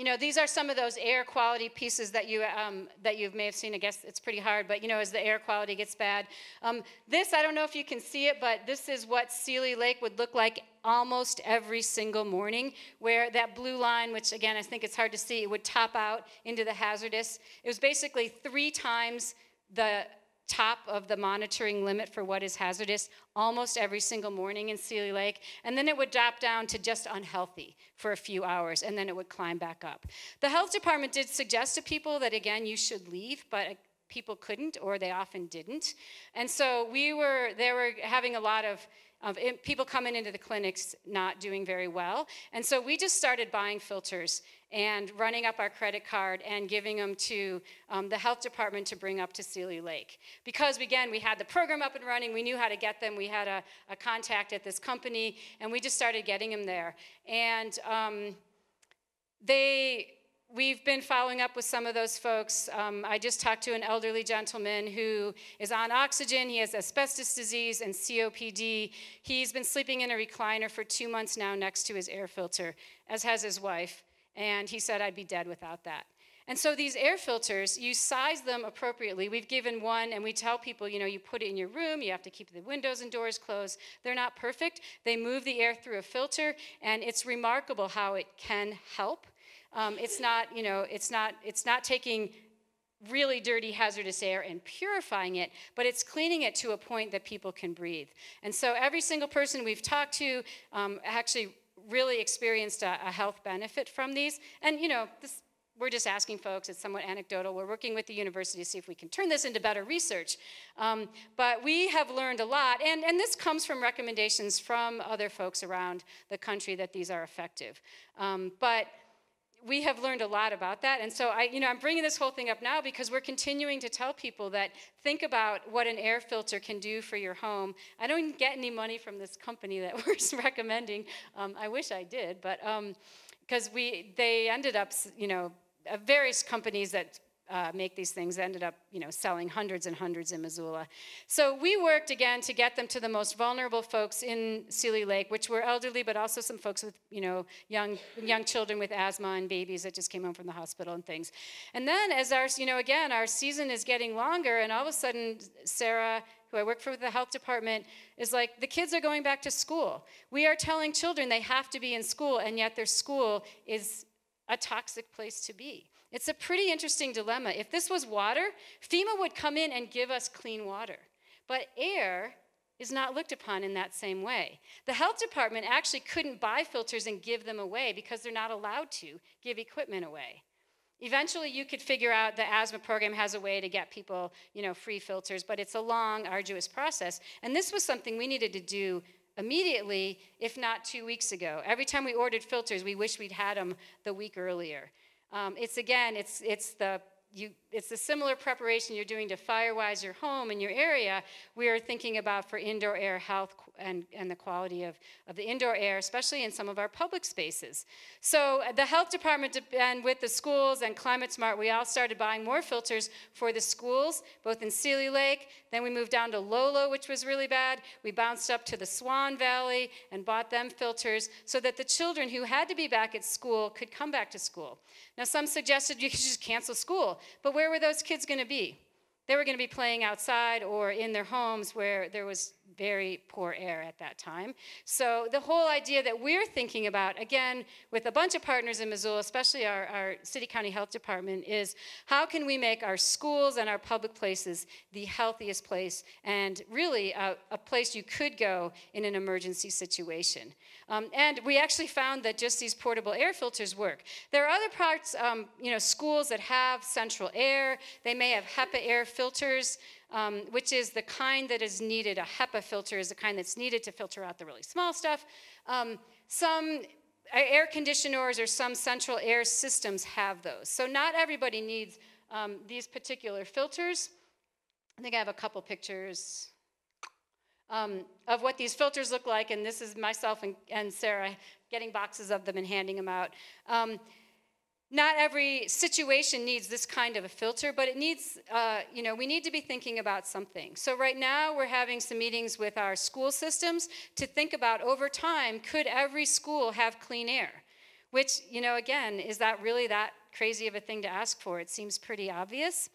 you know, these are some of those air quality pieces that you um, that you may have seen. I guess it's pretty hard, but you know, as the air quality gets bad, um, this I don't know if you can see it, but this is what Seeley Lake would look like almost every single morning. Where that blue line, which again I think it's hard to see, would top out into the hazardous. It was basically three times the top of the monitoring limit for what is hazardous almost every single morning in Seeley Lake, and then it would drop down to just unhealthy for a few hours, and then it would climb back up. The health department did suggest to people that, again, you should leave, but uh, people couldn't, or they often didn't. And so we were, they were having a lot of of people coming into the clinics not doing very well. And so we just started buying filters and running up our credit card and giving them to um, the health department to bring up to Seeley Lake. Because again, we had the program up and running, we knew how to get them, we had a, a contact at this company, and we just started getting them there. And um, they, we've been following up with some of those folks. Um, I just talked to an elderly gentleman who is on oxygen. He has asbestos disease and COPD. He's been sleeping in a recliner for two months now next to his air filter, as has his wife. And he said, I'd be dead without that. And so these air filters, you size them appropriately. We've given one, and we tell people, you know, you put it in your room, you have to keep the windows and doors closed. They're not perfect. They move the air through a filter, and it's remarkable how it can help. Um, it's not, you know, it's not, it's not taking really dirty hazardous air and purifying it, but it's cleaning it to a point that people can breathe. And so every single person we've talked to um, actually really experienced a, a, health benefit from these. And you know, this, we're just asking folks, it's somewhat anecdotal. We're working with the university to see if we can turn this into better research. Um, but we have learned a lot, and, and this comes from recommendations from other folks around the country that these are effective. Um, but we have learned a lot about that. And so I, you know, I'm bringing this whole thing up now because we're continuing to tell people that think about what an air filter can do for your home. I don't get any money from this company that we're recommending. Um, I wish I did, but because um, we, they ended up, you know, uh, various companies that uh, make these things ended up you know selling hundreds and hundreds in missoula so we worked again to get them to the most vulnerable folks in seeley lake which were elderly but also some folks with you know young young children with asthma and babies that just came home from the hospital and things and then as our you know again our season is getting longer and all of a sudden sarah who I work for with the health department, is like, the kids are going back to school. We are telling children they have to be in school, and yet their school is a toxic place to be. It's a pretty interesting dilemma. If this was water, FEMA would come in and give us clean water. But air is not looked upon in that same way. The health department actually couldn't buy filters and give them away because they're not allowed to give equipment away. Eventually, you could figure out the asthma program has a way to get people, you know, free filters, but it's a long, arduous process. And this was something we needed to do immediately, if not two weeks ago. Every time we ordered filters, we wish we'd had them the week earlier. Um, it's again, it's, it's the you, it's a similar preparation you're doing to firewise your home and your area. We are thinking about for indoor air health and, and the quality of, of the indoor air, especially in some of our public spaces. So uh, the health department and with the schools and Climate Smart, we all started buying more filters for the schools, both in Seeley Lake. Then we moved down to Lolo, which was really bad. We bounced up to the Swan Valley and bought them filters so that the children who had to be back at school could come back to school. Now, some suggested you could just cancel school. But where were those kids going to be? They were going to be playing outside or in their homes where there was very poor air at that time. So the whole idea that we're thinking about, again, with a bunch of partners in Missoula, especially our, our city county health department, is how can we make our schools and our public places the healthiest place and really a, a place you could go in an emergency situation. Um, and we actually found that just these portable air filters work. There are other parts, um, you know, schools that have central air. They may have HEPA air filters um, which is the kind that is needed. A HEPA filter is the kind that's needed to filter out the really small stuff. Um, some air conditioners or some central air systems have those. So not everybody needs um, these particular filters. I think I have a couple pictures um, of what these filters look like, and this is myself and, and Sarah getting boxes of them and handing them out. Um, not every situation needs this kind of a filter, but it needs, uh, you know, we need to be thinking about something. So right now we're having some meetings with our school systems to think about over time, could every school have clean air? Which, you know, again, is that really that crazy of a thing to ask for? It seems pretty obvious.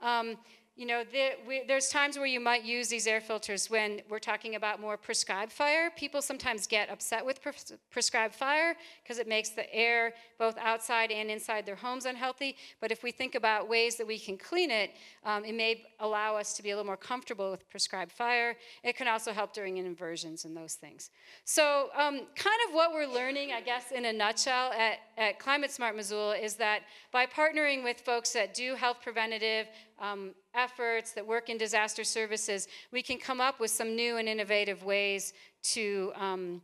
Um, you know, there, we, there's times where you might use these air filters when we're talking about more prescribed fire. People sometimes get upset with pres- prescribed fire because it makes the air both outside and inside their homes unhealthy. But if we think about ways that we can clean it, um, it may allow us to be a little more comfortable with prescribed fire. It can also help during inversions and those things. So, um, kind of what we're learning, I guess, in a nutshell at, at Climate Smart Missoula is that by partnering with folks that do health preventative, um, efforts that work in disaster services, we can come up with some new and innovative ways to, um,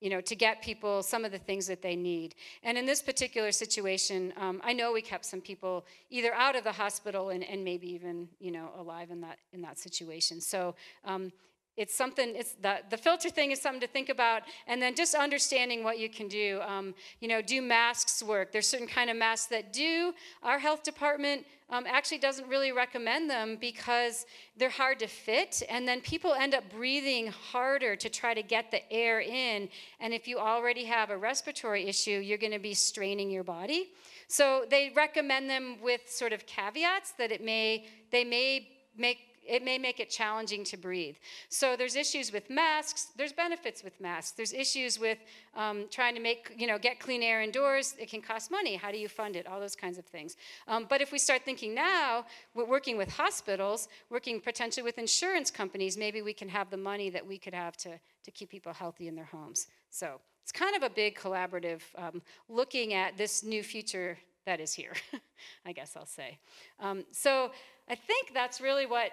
you know, to get people some of the things that they need. And in this particular situation, um, I know we kept some people either out of the hospital and, and maybe even, you know, alive in that in that situation. So um, it's something it's the, the filter thing is something to think about and then just understanding what you can do. Um, you know do masks work? There's certain kind of masks that do. Our health department um, actually doesn't really recommend them because they're hard to fit and then people end up breathing harder to try to get the air in and if you already have a respiratory issue you're going to be straining your body. So they recommend them with sort of caveats that it may they may make it may make it challenging to breathe. So there's issues with masks. There's benefits with masks. There's issues with um, trying to make, you know, get clean air indoors. It can cost money. How do you fund it? All those kinds of things. Um, but if we start thinking now, we're working with hospitals, working potentially with insurance companies, maybe we can have the money that we could have to, to keep people healthy in their homes. So it's kind of a big collaborative um, looking at this new future that is here, I guess I'll say. Um, so I think that's really what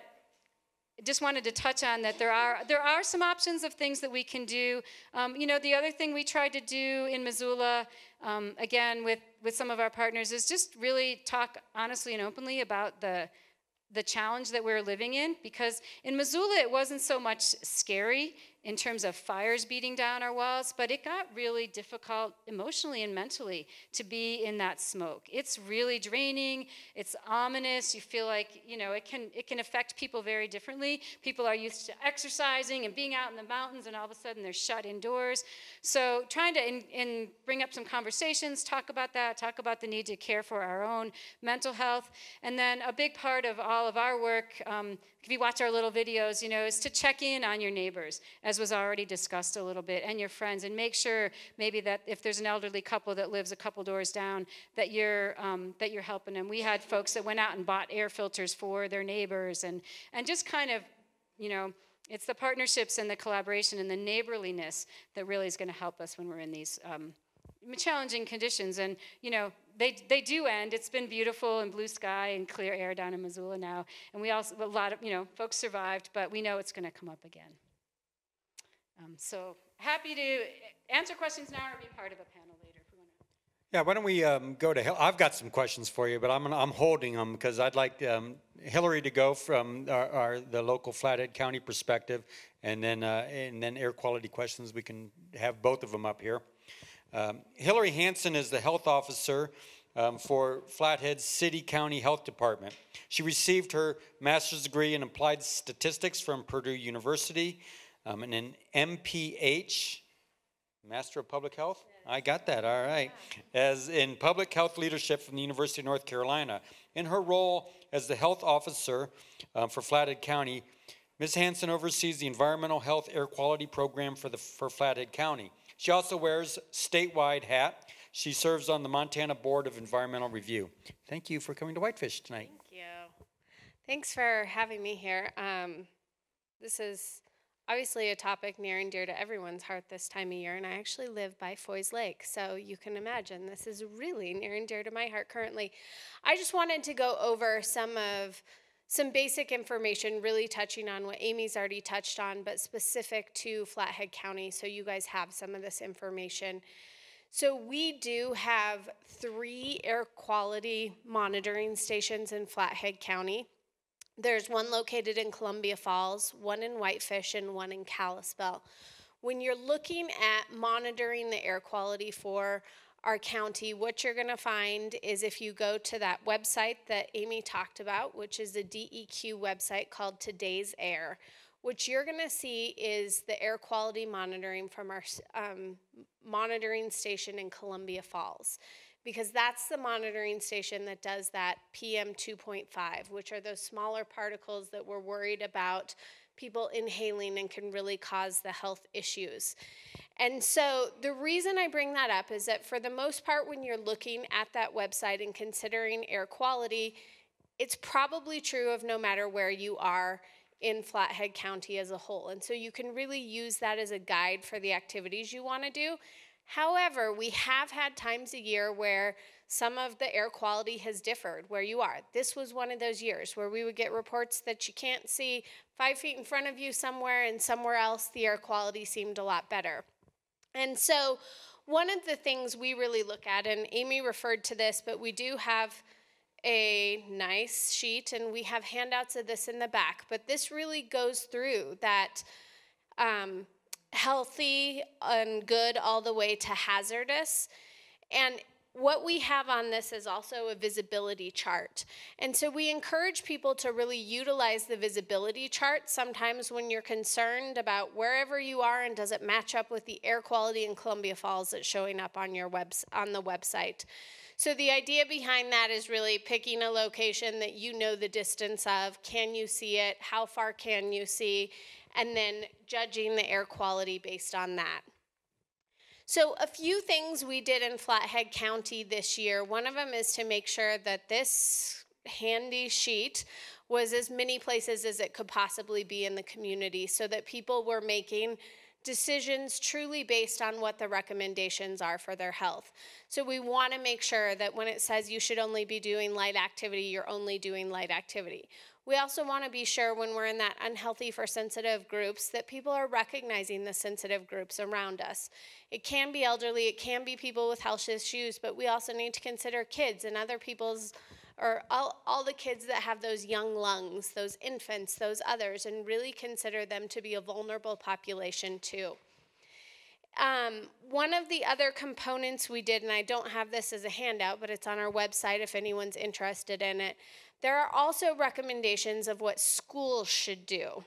just wanted to touch on that there are there are some options of things that we can do. Um, you know, the other thing we tried to do in Missoula, um, again with with some of our partners, is just really talk honestly and openly about the the challenge that we're living in. Because in Missoula, it wasn't so much scary in terms of fires beating down our walls, but it got really difficult emotionally and mentally to be in that smoke. It's really draining, it's ominous. You feel like, you know, it can it can affect people very differently. People are used to exercising and being out in the mountains and all of a sudden they're shut indoors. So trying to in, in bring up some conversations, talk about that, talk about the need to care for our own mental health. And then a big part of all of our work, um, if you watch our little videos, you know, is to check in on your neighbors, as was already discussed a little bit, and your friends, and make sure maybe that if there's an elderly couple that lives a couple doors down, that you're um, that you're helping them. We had folks that went out and bought air filters for their neighbors, and and just kind of, you know, it's the partnerships and the collaboration and the neighborliness that really is going to help us when we're in these um, challenging conditions. And you know, they, they do end. It's been beautiful and blue sky and clear air down in Missoula now. And we also, a lot of, you know, folks survived, but we know it's going to come up again. Um, so happy to answer questions now or be part of a panel later. if we wanna. Yeah, why don't we um, go to, Hil- I've got some questions for you, but I'm, I'm holding them because I'd like um, Hillary to go from our, our, the local Flathead County perspective, and then, uh, and then air quality questions, we can have both of them up here. Um, Hillary Hanson is the health officer um, for Flathead City County Health Department. She received her master's degree in applied statistics from Purdue University um, and an MPH, Master of Public Health? I got that, all right. As in Public Health Leadership from the University of North Carolina. In her role as the health officer um, for Flathead County, Ms. Hanson oversees the Environmental Health Air Quality Program for, the, for Flathead County. She also wears statewide hat. She serves on the Montana Board of Environmental Review. Thank you for coming to Whitefish tonight. Thank you. Thanks for having me here. Um, this is obviously a topic near and dear to everyone's heart this time of year, and I actually live by Foy's Lake, so you can imagine this is really near and dear to my heart currently. I just wanted to go over some of some basic information, really touching on what Amy's already touched on, but specific to Flathead County, so you guys have some of this information. So we do have three air quality monitoring stations in Flathead County. There's one located in Columbia Falls, one in Whitefish, and one in Kalispell. When you're looking at monitoring the air quality for our county, what you're going to find is if you go to that website that Amy talked about, which is a DEQ website called Today's Air, what you're going to see is the air quality monitoring from our um, monitoring station in Columbia Falls because that's the monitoring station that does that PM 2.5, which are those smaller particles that we're worried about people inhaling and can really cause the health issues. And so the reason I bring that up is that for the most part, when you're looking at that website and considering air quality, it's probably true of no matter where you are in Flathead County as a whole. And so you can really use that as a guide for the activities you want to do. However, we have had times a year where some of the air quality has differed where you are. This was one of those years where we would get reports that you can't see five feet in front of you somewhere, and somewhere else the air quality seemed a lot better. And so, one of the things we really look at, and Amy referred to this, but we do have a nice sheet and we have handouts of this in the back, but this really goes through that um, healthy and good all the way to hazardous. And what we have on this is also a visibility chart. And so we encourage people to really utilize the visibility chart sometimes when you're concerned about wherever you are and does it match up with the air quality in Columbia Falls that's showing up on your webs on the website. So the idea behind that is really picking a location that you know the distance of, can you see it, how far can you see, and then judging the air quality based on that. So, a few things we did in Flathead County this year. One of them is to make sure that this handy sheet was as many places as it could possibly be in the community so that people were making decisions truly based on what the recommendations are for their health. So we want to make sure that when it says you should only be doing light activity, you're only doing light activity. We also want to be sure when we're in that unhealthy for sensitive groups that people are recognizing the sensitive groups around us. It can be elderly, it can be people with health issues, but we also need to consider kids and other people's or all, all the kids that have those young lungs, those infants, those others, and really consider them to be a vulnerable population too. Um, one of the other components we did, and I don't have this as a handout, but it's on our website if anyone's interested in it, there are also recommendations of what schools should do.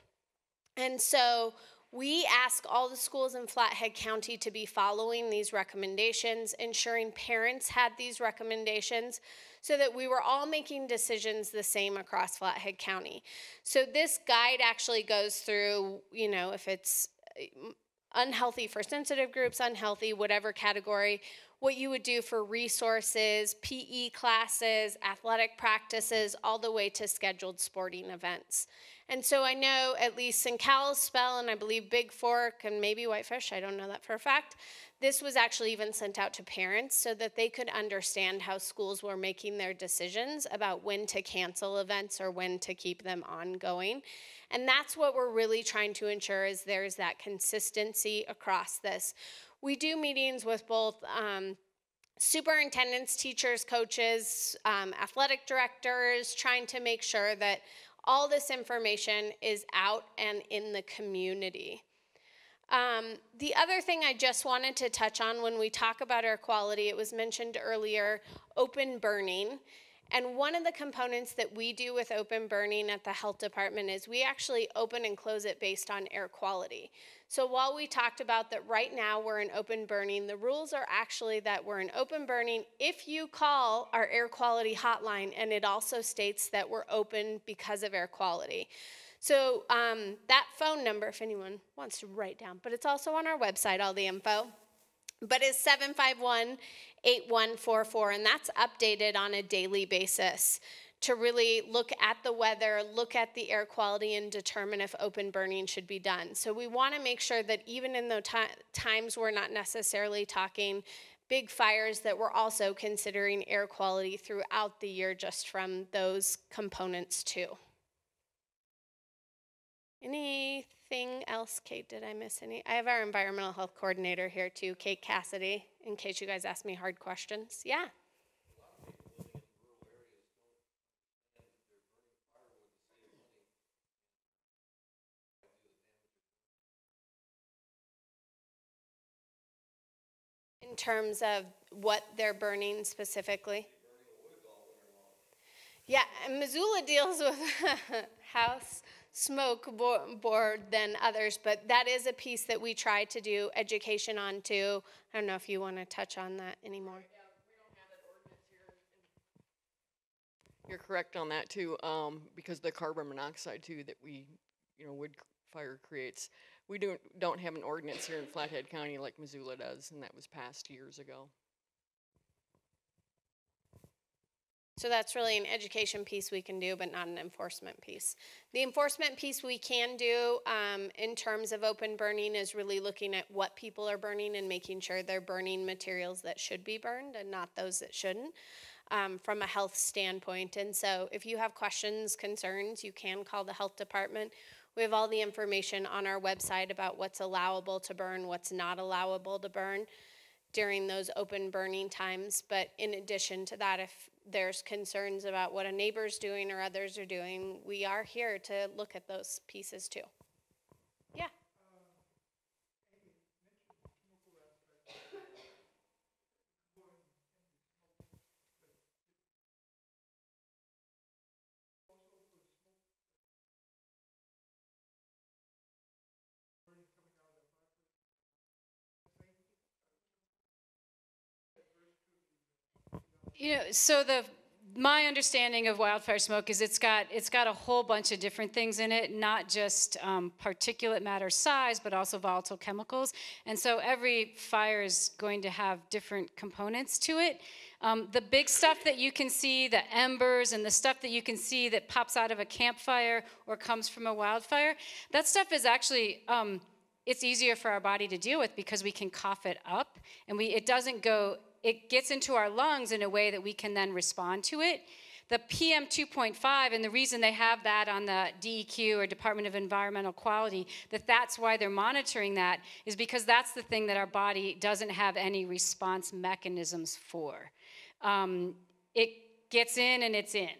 And so we ask all the schools in Flathead County to be following these recommendations, ensuring parents had these recommendations so that we were all making decisions the same across Flathead County. So this guide actually goes through, you know, if it's uh, unhealthy for sensitive groups, unhealthy, whatever category, what you would do for resources, PE classes, athletic practices, all the way to scheduled sporting events. And so I know at least in Kalispell and I believe Bigfork and maybe Whitefish, I don't know that for a fact, this was actually even sent out to parents so that they could understand how schools were making their decisions about when to cancel events or when to keep them ongoing. And that's what we're really trying to ensure is there's that consistency across this. We do meetings with both um, superintendents, teachers, coaches, um, athletic directors, trying to make sure that all this information is out and in the community. Um, the other thing I just wanted to touch on when we talk about air quality, it was mentioned earlier, open burning. And one of the components that we do with open burning at the health department is we actually open and close it based on air quality. So while we talked about that right now we're in open burning, the rules are actually that we're in open burning if you call our air quality hotline, and it also states that we're open because of air quality. So um, that phone number, if anyone wants to write down, but it's also on our website, all the info but is 751 8144, and that's updated on a daily basis to really look at the weather, look at the air quality, and determine if open burning should be done. So we want to make sure that even in the times we're not necessarily talking big fires, that we're also considering air quality throughout the year just from those components too. Any anything else, Kate? Did I miss any? I have our environmental health coordinator here too, Kate Cassidy, in case you guys ask me hard questions. Yeah. In terms of what they're burning specifically? Yeah, and Missoula deals with house smoke board than others, but that is a piece that we try to do education on too. I don't know if you want to touch on that anymore. You're correct on that too, um, because the carbon monoxide too that we, you know, wood fire creates. We don't, don't have an ordinance here in Flathead County like Missoula does, and that was passed years ago. So that's really an education piece we can do, but not an enforcement piece. The enforcement piece we can do um, in terms of open burning is really looking at what people are burning and making sure they're burning materials that should be burned and not those that shouldn't um, from a health standpoint. And so if you have questions, concerns, you can call the health department. We have all the information on our website about what's allowable to burn, what's not allowable to burn during those open burning times. But in addition to that, if there's concerns about what a neighbor's doing or others are doing, we are here to look at those pieces too. Yeah. You know, so the my understanding of wildfire smoke is it's got it's got a whole bunch of different things in it, not just um, particulate matter size, but also volatile chemicals. And so every fire is going to have different components to it. Um, the big stuff that you can see, the embers and the stuff that you can see that pops out of a campfire or comes from a wildfire, that stuff is actually um, it's easier for our body to deal with because we can cough it up and we it doesn't go it gets into our lungs in a way that we can then respond to it. The pm 2.5 and the reason they have that on the deq or department of environmental quality that that's why they're monitoring that is because that's the thing that our body doesn't have any response mechanisms for. Um, it gets in and it's in.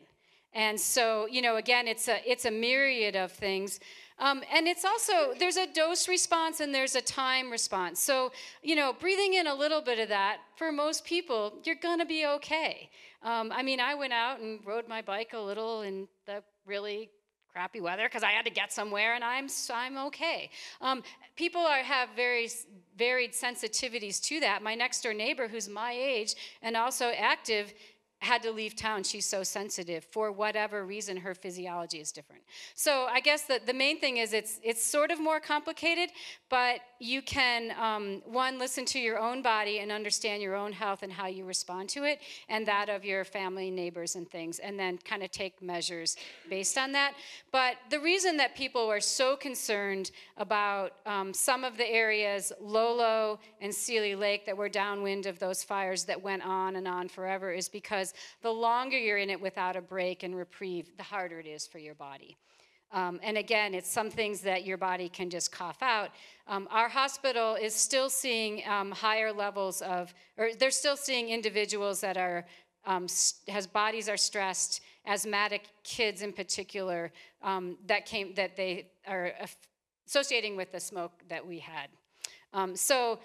And so you know again it's a it's a myriad of things um, and it's also, there's a dose response and there's a time response. So, you know, breathing in a little bit of that, for most people, you're gonna be okay. Um, I mean, I went out and rode my bike a little in the really crappy weather because I had to get somewhere and I'm, I'm okay. Um, people are, have very varied sensitivities to that. My next door neighbor, who's my age and also active, had to leave town. She's so sensitive for whatever reason. Her physiology is different. So I guess that the main thing is it's it's sort of more complicated, but you can um, one listen to your own body and understand your own health and how you respond to it, and that of your family, neighbors, and things, and then kind of take measures based on that. But the reason that people are so concerned about um, some of the areas, Lolo and Seeley Lake, that were downwind of those fires that went on and on forever, is because the longer you're in it without a break and reprieve, the harder it is for your body. Um, and again, it's some things that your body can just cough out. Um, our hospital is still seeing um, higher levels of, or they're still seeing individuals that are, um, has bodies are stressed, asthmatic kids in particular, um, that came, that they are associating with the smoke that we had. Um, so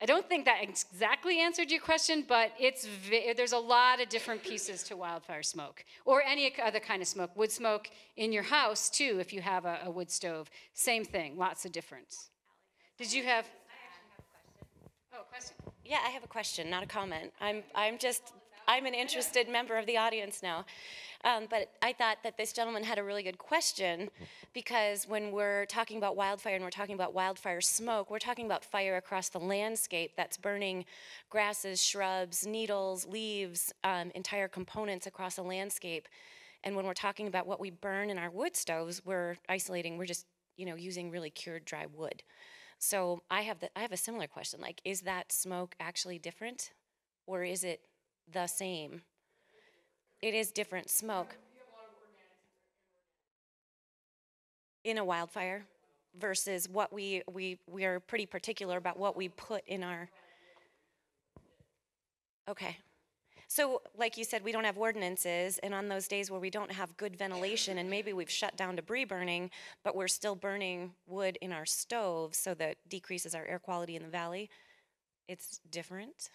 I don't think that exactly answered your question, but it's there's a lot of different pieces to wildfire smoke, or any other kind of smoke. Wood smoke in your house too, if you have a, a wood stove. Same thing, lots of difference. Did you have? Oh, question. Yeah, I have a question, not a comment. I'm, I'm just, I'm an interested member of the audience now. Um, but I thought that this gentleman had a really good question because when we're talking about wildfire and we're talking about wildfire smoke, we're talking about fire across the landscape that's burning grasses, shrubs, needles, leaves, um, entire components across a landscape. And when we're talking about what we burn in our wood stoves, we're isolating, we're just, you know, using really cured dry wood. So I have the, I have a similar question. Like, is that smoke actually different, or is it the same? It is different smoke. In a wildfire. versus what we, we, we are pretty particular about what we put in our. Okay. So, like you said, we don't have ordinances, and on those days where we don't have good ventilation, and maybe we've shut down debris burning, but we're still burning wood in our stoves, so that decreases our air quality in the valley, it's different,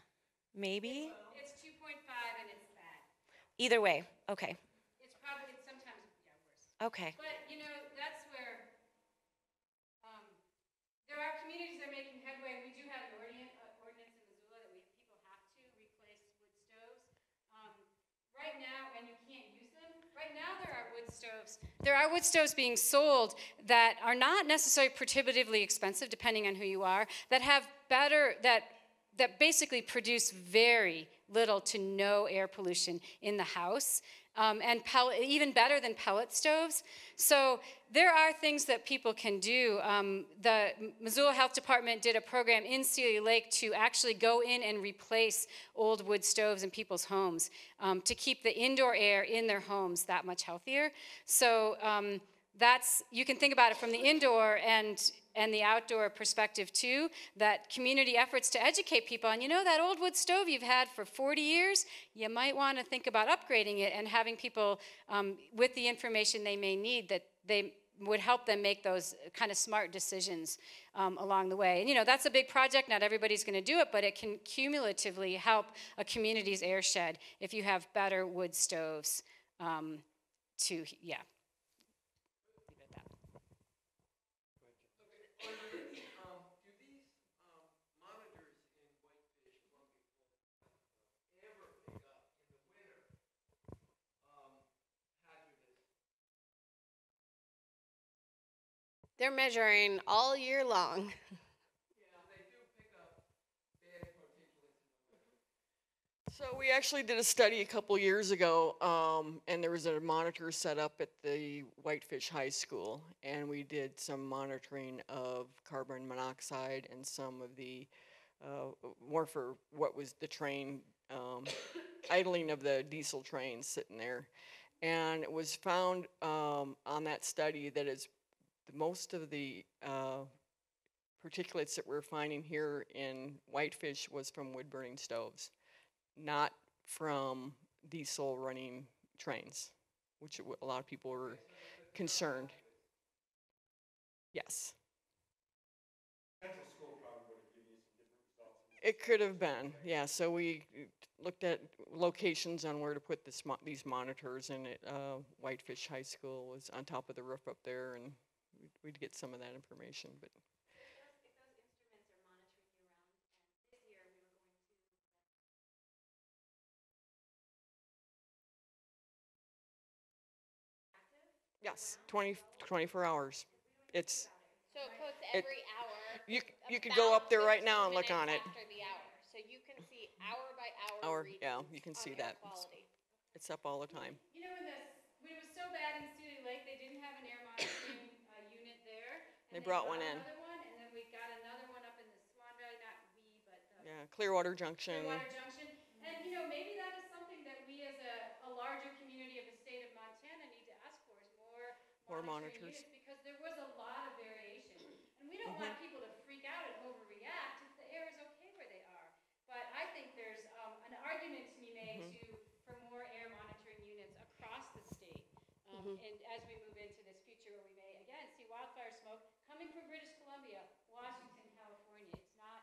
maybe? It's 2.5 and it's bad. Either way, okay, It's probably, it's sometimes, yeah, worse. okay. But, you know, that's where, um, there are communities that are making headway. We do have an ordinance, uh, ordinance in Missoula that we, people have to replace wood stoves. Um, right now, and you can't use them, right now there are wood stoves. There are wood stoves being sold that are not necessarily prohibitively expensive, depending on who you are, that have better, that, that basically produce very little to no air pollution in the house um, and even better than pellet stoves. So there are things that people can do. Um, the Missoula Health Department did a program in Seeley Lake to actually go in and replace old wood stoves in people's homes um, to keep the indoor air in their homes that much healthier. So um, that's you can think about it from the indoor and and the outdoor perspective too that community efforts to educate people. And you know that old wood stove you've had for 40 years? You might want to think about upgrading it and having people um, with the information they may need that they would help them make those kind of smart decisions um, along the way. And you know that's a big project. Not everybody's going to do it but it can cumulatively help a community's airshed if you have better wood stoves um, to yeah They're measuring all year long. So we actually did a study a couple years ago, um, and there was a monitor set up at the Whitefish High School, and we did some monitoring of carbon monoxide and some of the uh, more for what was the train um, idling of the diesel train sitting there, and it was found um, on that study that is the most of the uh, particulates that we're finding here in Whitefish was from wood burning stoves not from diesel running trains, which a lot of people were concerned. Yes. It could have been, yeah, so we looked at locations on where to put this mo- these monitors, and it, uh, Whitefish High School was on top of the roof up there, and we'd- we'd get some of that information, but. Yes, 20, 24 hours. It's, So it posts It- every hour. you, c- you could go up there right now and look on it. After the hour, so you can see hour by hour. Hour, yeah, you can see that. It's- quality. It's up all the time. You know, when the, when it was so bad in Seeley Lake, they didn't have an air monitoring uh, unit there. and They brought one in. Another one, and then we got another one up in the Swan Valley, not we, but the Yeah, Clearwater Junction. Clearwater Junction. And, you know, maybe that is something that we as a, a larger community of the state of Montana need to ask for is more More monitoring monitors. units, because there was a lot of variation. And we don't want people to freak out and overreact if the air is okay where they are. But I think there's, um, an argument to be made to, for more air monitoring units across the state. Um, and as we move into this future where we may, again, see wildfire smoke coming from British Columbia, Washington, California. It's not,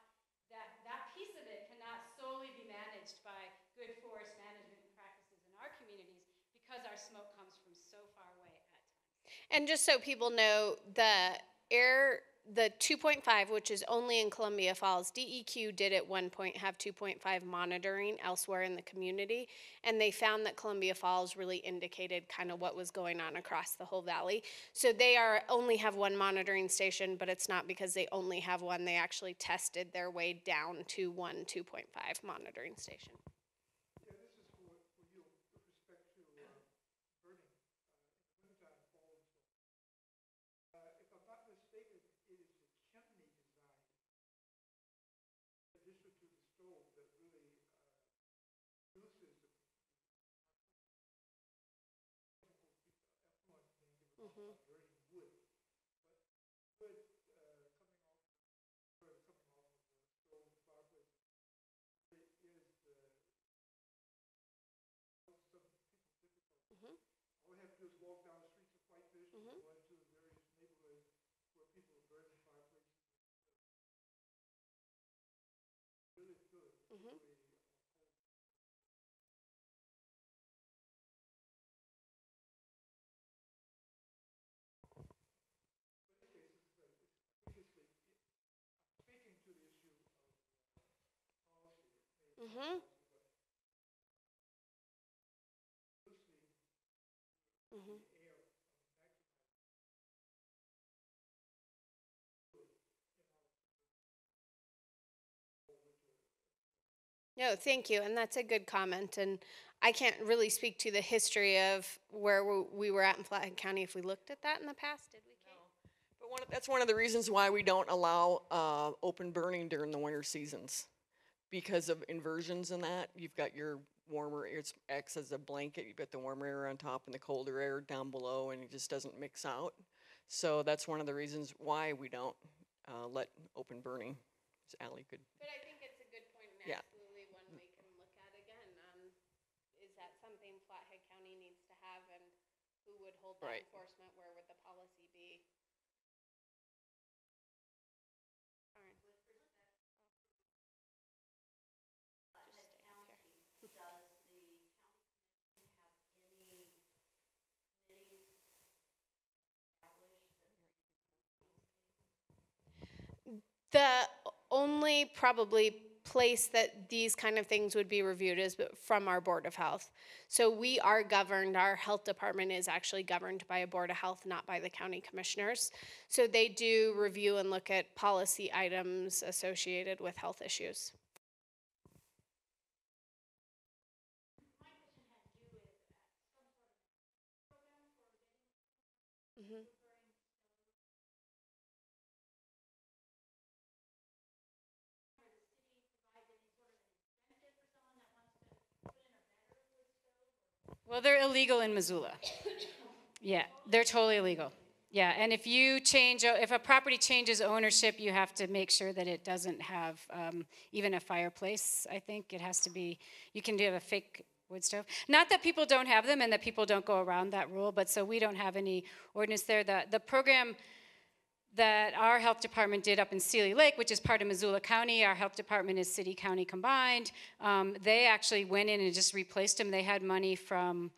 that, that piece of it cannot solely be managed by good forest management practices in our communities because our smoke comes from so far away at times. And just so people know, the air, the 2.5, which is only in Columbia Falls, DEQ did at one point have 2.5 monitoring elsewhere in the community, and they found that Columbia Falls really indicated kind of what was going on across the whole valley. So they are only have one monitoring station, but it's not because they only have one. They actually tested their way down to one 2.5 monitoring station. Mm-hmm. All we have to do is walk down the streets of Whitefish and go into the various neighborhoods where people are fireplaces. Good. Mm-hmm. mm-hmm. mm-hmm. Mhm. No, thank you, and that's a good comment. And I can't really speak to the history of where we- we were at in Flathead County. If we looked at that in the past, did we, Kate? But one, of- that's one of the reasons why we don't allow, uh, open burning during the winter seasons. Because of inversions and that, you've got your warmer, it acts as a blanket, you've got the warmer air on top and the colder air down below, and it just doesn't mix out. So that's one of the reasons why we don't, uh, let open burning, as Ally could But I think it's a good point and Yeah. absolutely one we can look at again. Um, is that something Flathead County needs to have and who would hold that Right. enforcement? Where would the policy be? Karen. The only probably place that these kind of things would be reviewed is from our Board of Health. So we are governed, our health department is actually governed by a Board of Health, not by the county commissioners. So they do review and look at policy items associated with health issues. Well, they're illegal in Missoula. Yeah, they're totally illegal. Yeah, and if you change, if a property changes ownership, you have to make sure that it doesn't have um, even a fireplace, I think. It has to be, you can do a fake wood stove. Not that people don't have them and that people don't go around that rule, but so we don't have any ordinance there. The, the program that our health department did up in Seeley Lake, which is part of Missoula County. Our health department is city county combined. Um, they actually went in and just replaced them. They had money from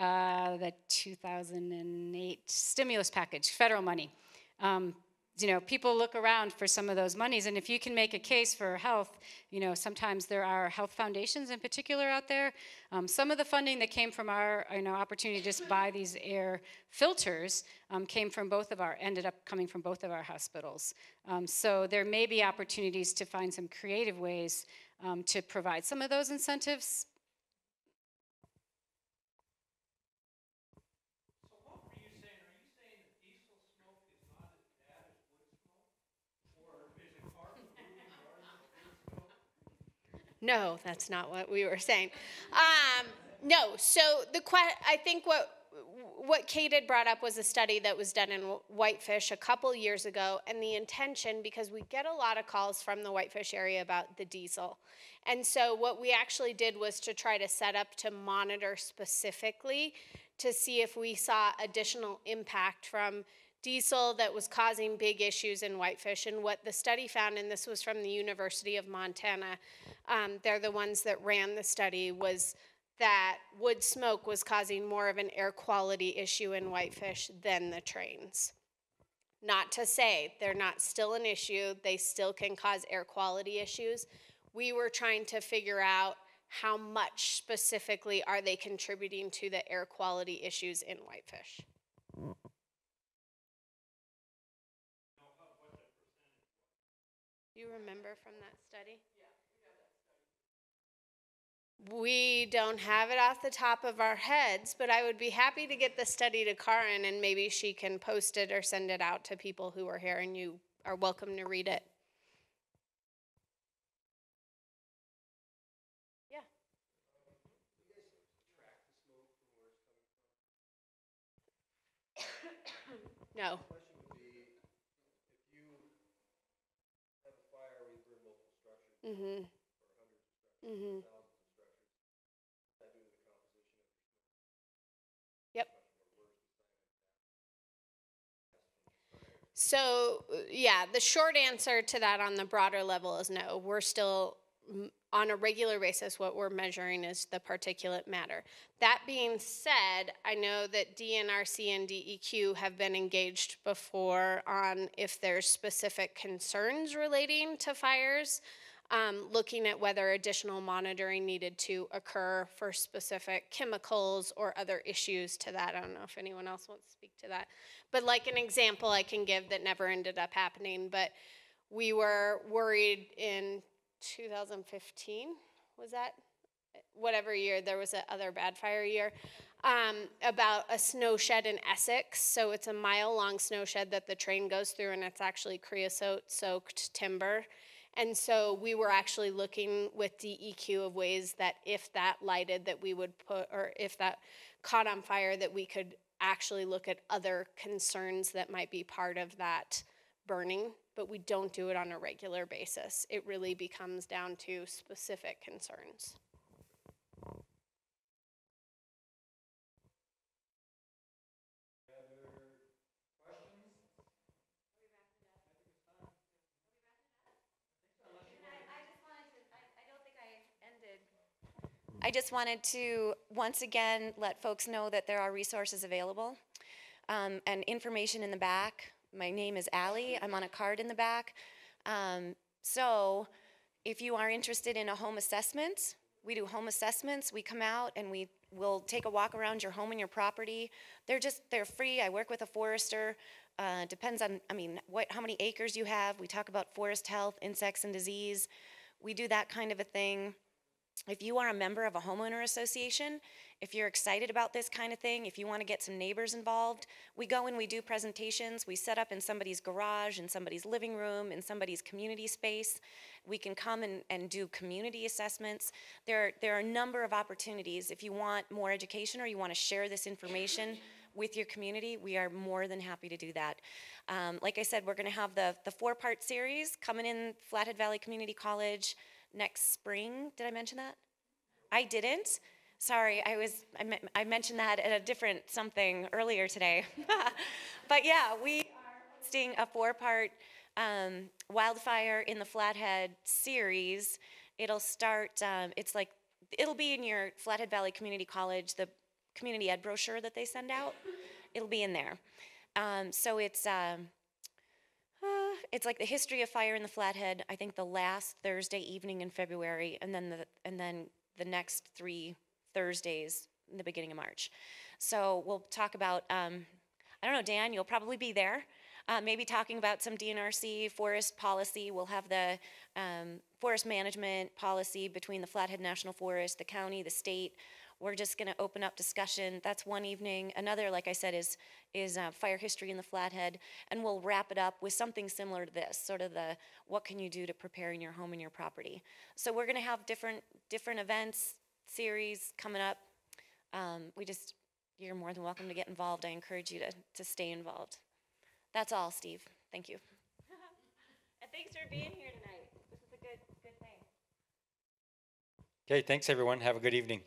uh, the 2008 stimulus package, federal money. Um, you know, people look around for some of those monies, and if you can make a case for health, you know, sometimes there are health foundations in particular out there. Um, some of the funding that came from our, you know, opportunity to just buy these air filters um, came from both of our, ended up coming from both of our hospitals. Um, so there may be opportunities to find some creative ways um, to provide some of those incentives. So what were you saying? Are you saying that diesel smoke is not as bad as wood smoke? Or is it carbon moving more than wood smoke? No, that's not what we were saying. Um, no, so the I think what what Kate had brought up was a study that was done in Whitefish a couple years ago, and the intention because we get a lot of calls from the Whitefish area about the diesel, and so what we actually did was to try to set up to monitor specifically to see if we saw additional impact from diesel that was causing big issues in whitefish. And what the study found, and this was from the University of Montana, um, they're the ones that ran the study, was that wood smoke was causing more of an air quality issue in whitefish than the trains. Not to say they're not still an issue, they still can cause air quality issues. We were trying to figure out how much specifically are they contributing to the air quality issues in whitefish. You remember from that study? We don't have it off the top of our heads, but I would be happy to get the study to Karin and maybe she can post it or send it out to people who are here and you are welcome to read it. Yeah. No. Question would be, if you have a fire where you burn multiple structures, Mhm. or hundreds of structures, Mhm. thousands of structures, what's that do to the composition of your smoke? Yep. So, yeah, the short answer to that on the broader level is no. We're still, on a regular basis, what we're measuring is the particulate matter. That being said, I know that DNRC and DEQ have been engaged before on if there's specific concerns relating to fires, um, looking at whether additional monitoring needed to occur for specific chemicals or other issues to that. I don't know if anyone else wants to speak to that. But like an example I can give that never ended up happening, but we were worried in 2015, was that? Whatever year, there was a other bad fire year, um, about a snow shed in Essex. So it's a mile long snow shed that the train goes through, and it's actually creosote soaked timber. And so we were actually looking with DEQ of ways that if that lighted, that we would put, or if that caught on fire, that we could actually look at other concerns that might be part of that burning, but we don't do it on a regular basis. It really becomes down to specific concerns. I just wanted to, once again, let folks know that there are resources available um, and information in the back. My name is Allie. I'm on a card in the back. Um, so if you are interested in a home assessment, we do home assessments. We come out and we will take a walk around your home and your property. They're just, they're free. I work with a forester. Uh, depends on, I mean, what, how many acres you have. We talk about forest health, insects and disease. We do that kind of a thing. If you are a member of a homeowner association, if you're excited about this kind of thing, if you want to get some neighbors involved, we go and we do presentations. We set up in somebody's garage, in somebody's living room, in somebody's community space. We can come and, and do community assessments. There, there are a number of opportunities. If you want more education or you want to share this information with your community, we are more than happy to do that. Um, like I said, we're going to have the, the four-part series coming in Flathead Valley Community College next spring. Did I mention that? I didn't. Sorry, I was I, me- I mentioned that at a different something earlier today. but yeah, we are hosting a four-part um, wildfire in the Flathead series. It'll start. Um, it's like it'll be in your Flathead Valley Community College the community ed brochure that they send out. It'll be in there. Um, so it's. Um, uh, it's like the history of fire in the Flathead. I think the last Thursday evening in February, and then the and then the next three Thursdays in the beginning of March. So we'll talk about. Um, I don't know, Dan. You'll probably be there. Uh, maybe talking about some DNRC forest policy. We'll have the um, forest management policy between the Flathead National Forest, the county, the state. We're just going to open up discussion. That's one evening. Another, like I said, is is uh, fire history in the Flathead, and we'll wrap it up with something similar to this, sort of the what can you do to prepare in your home and your property. So we're going to have different different events, series coming up. Um, we just you're more than welcome to get involved. I encourage you to to stay involved. That's all, Steve. Thank you. and thanks for being here tonight. This is a good good thing. Okay, thanks everyone. Have a good evening.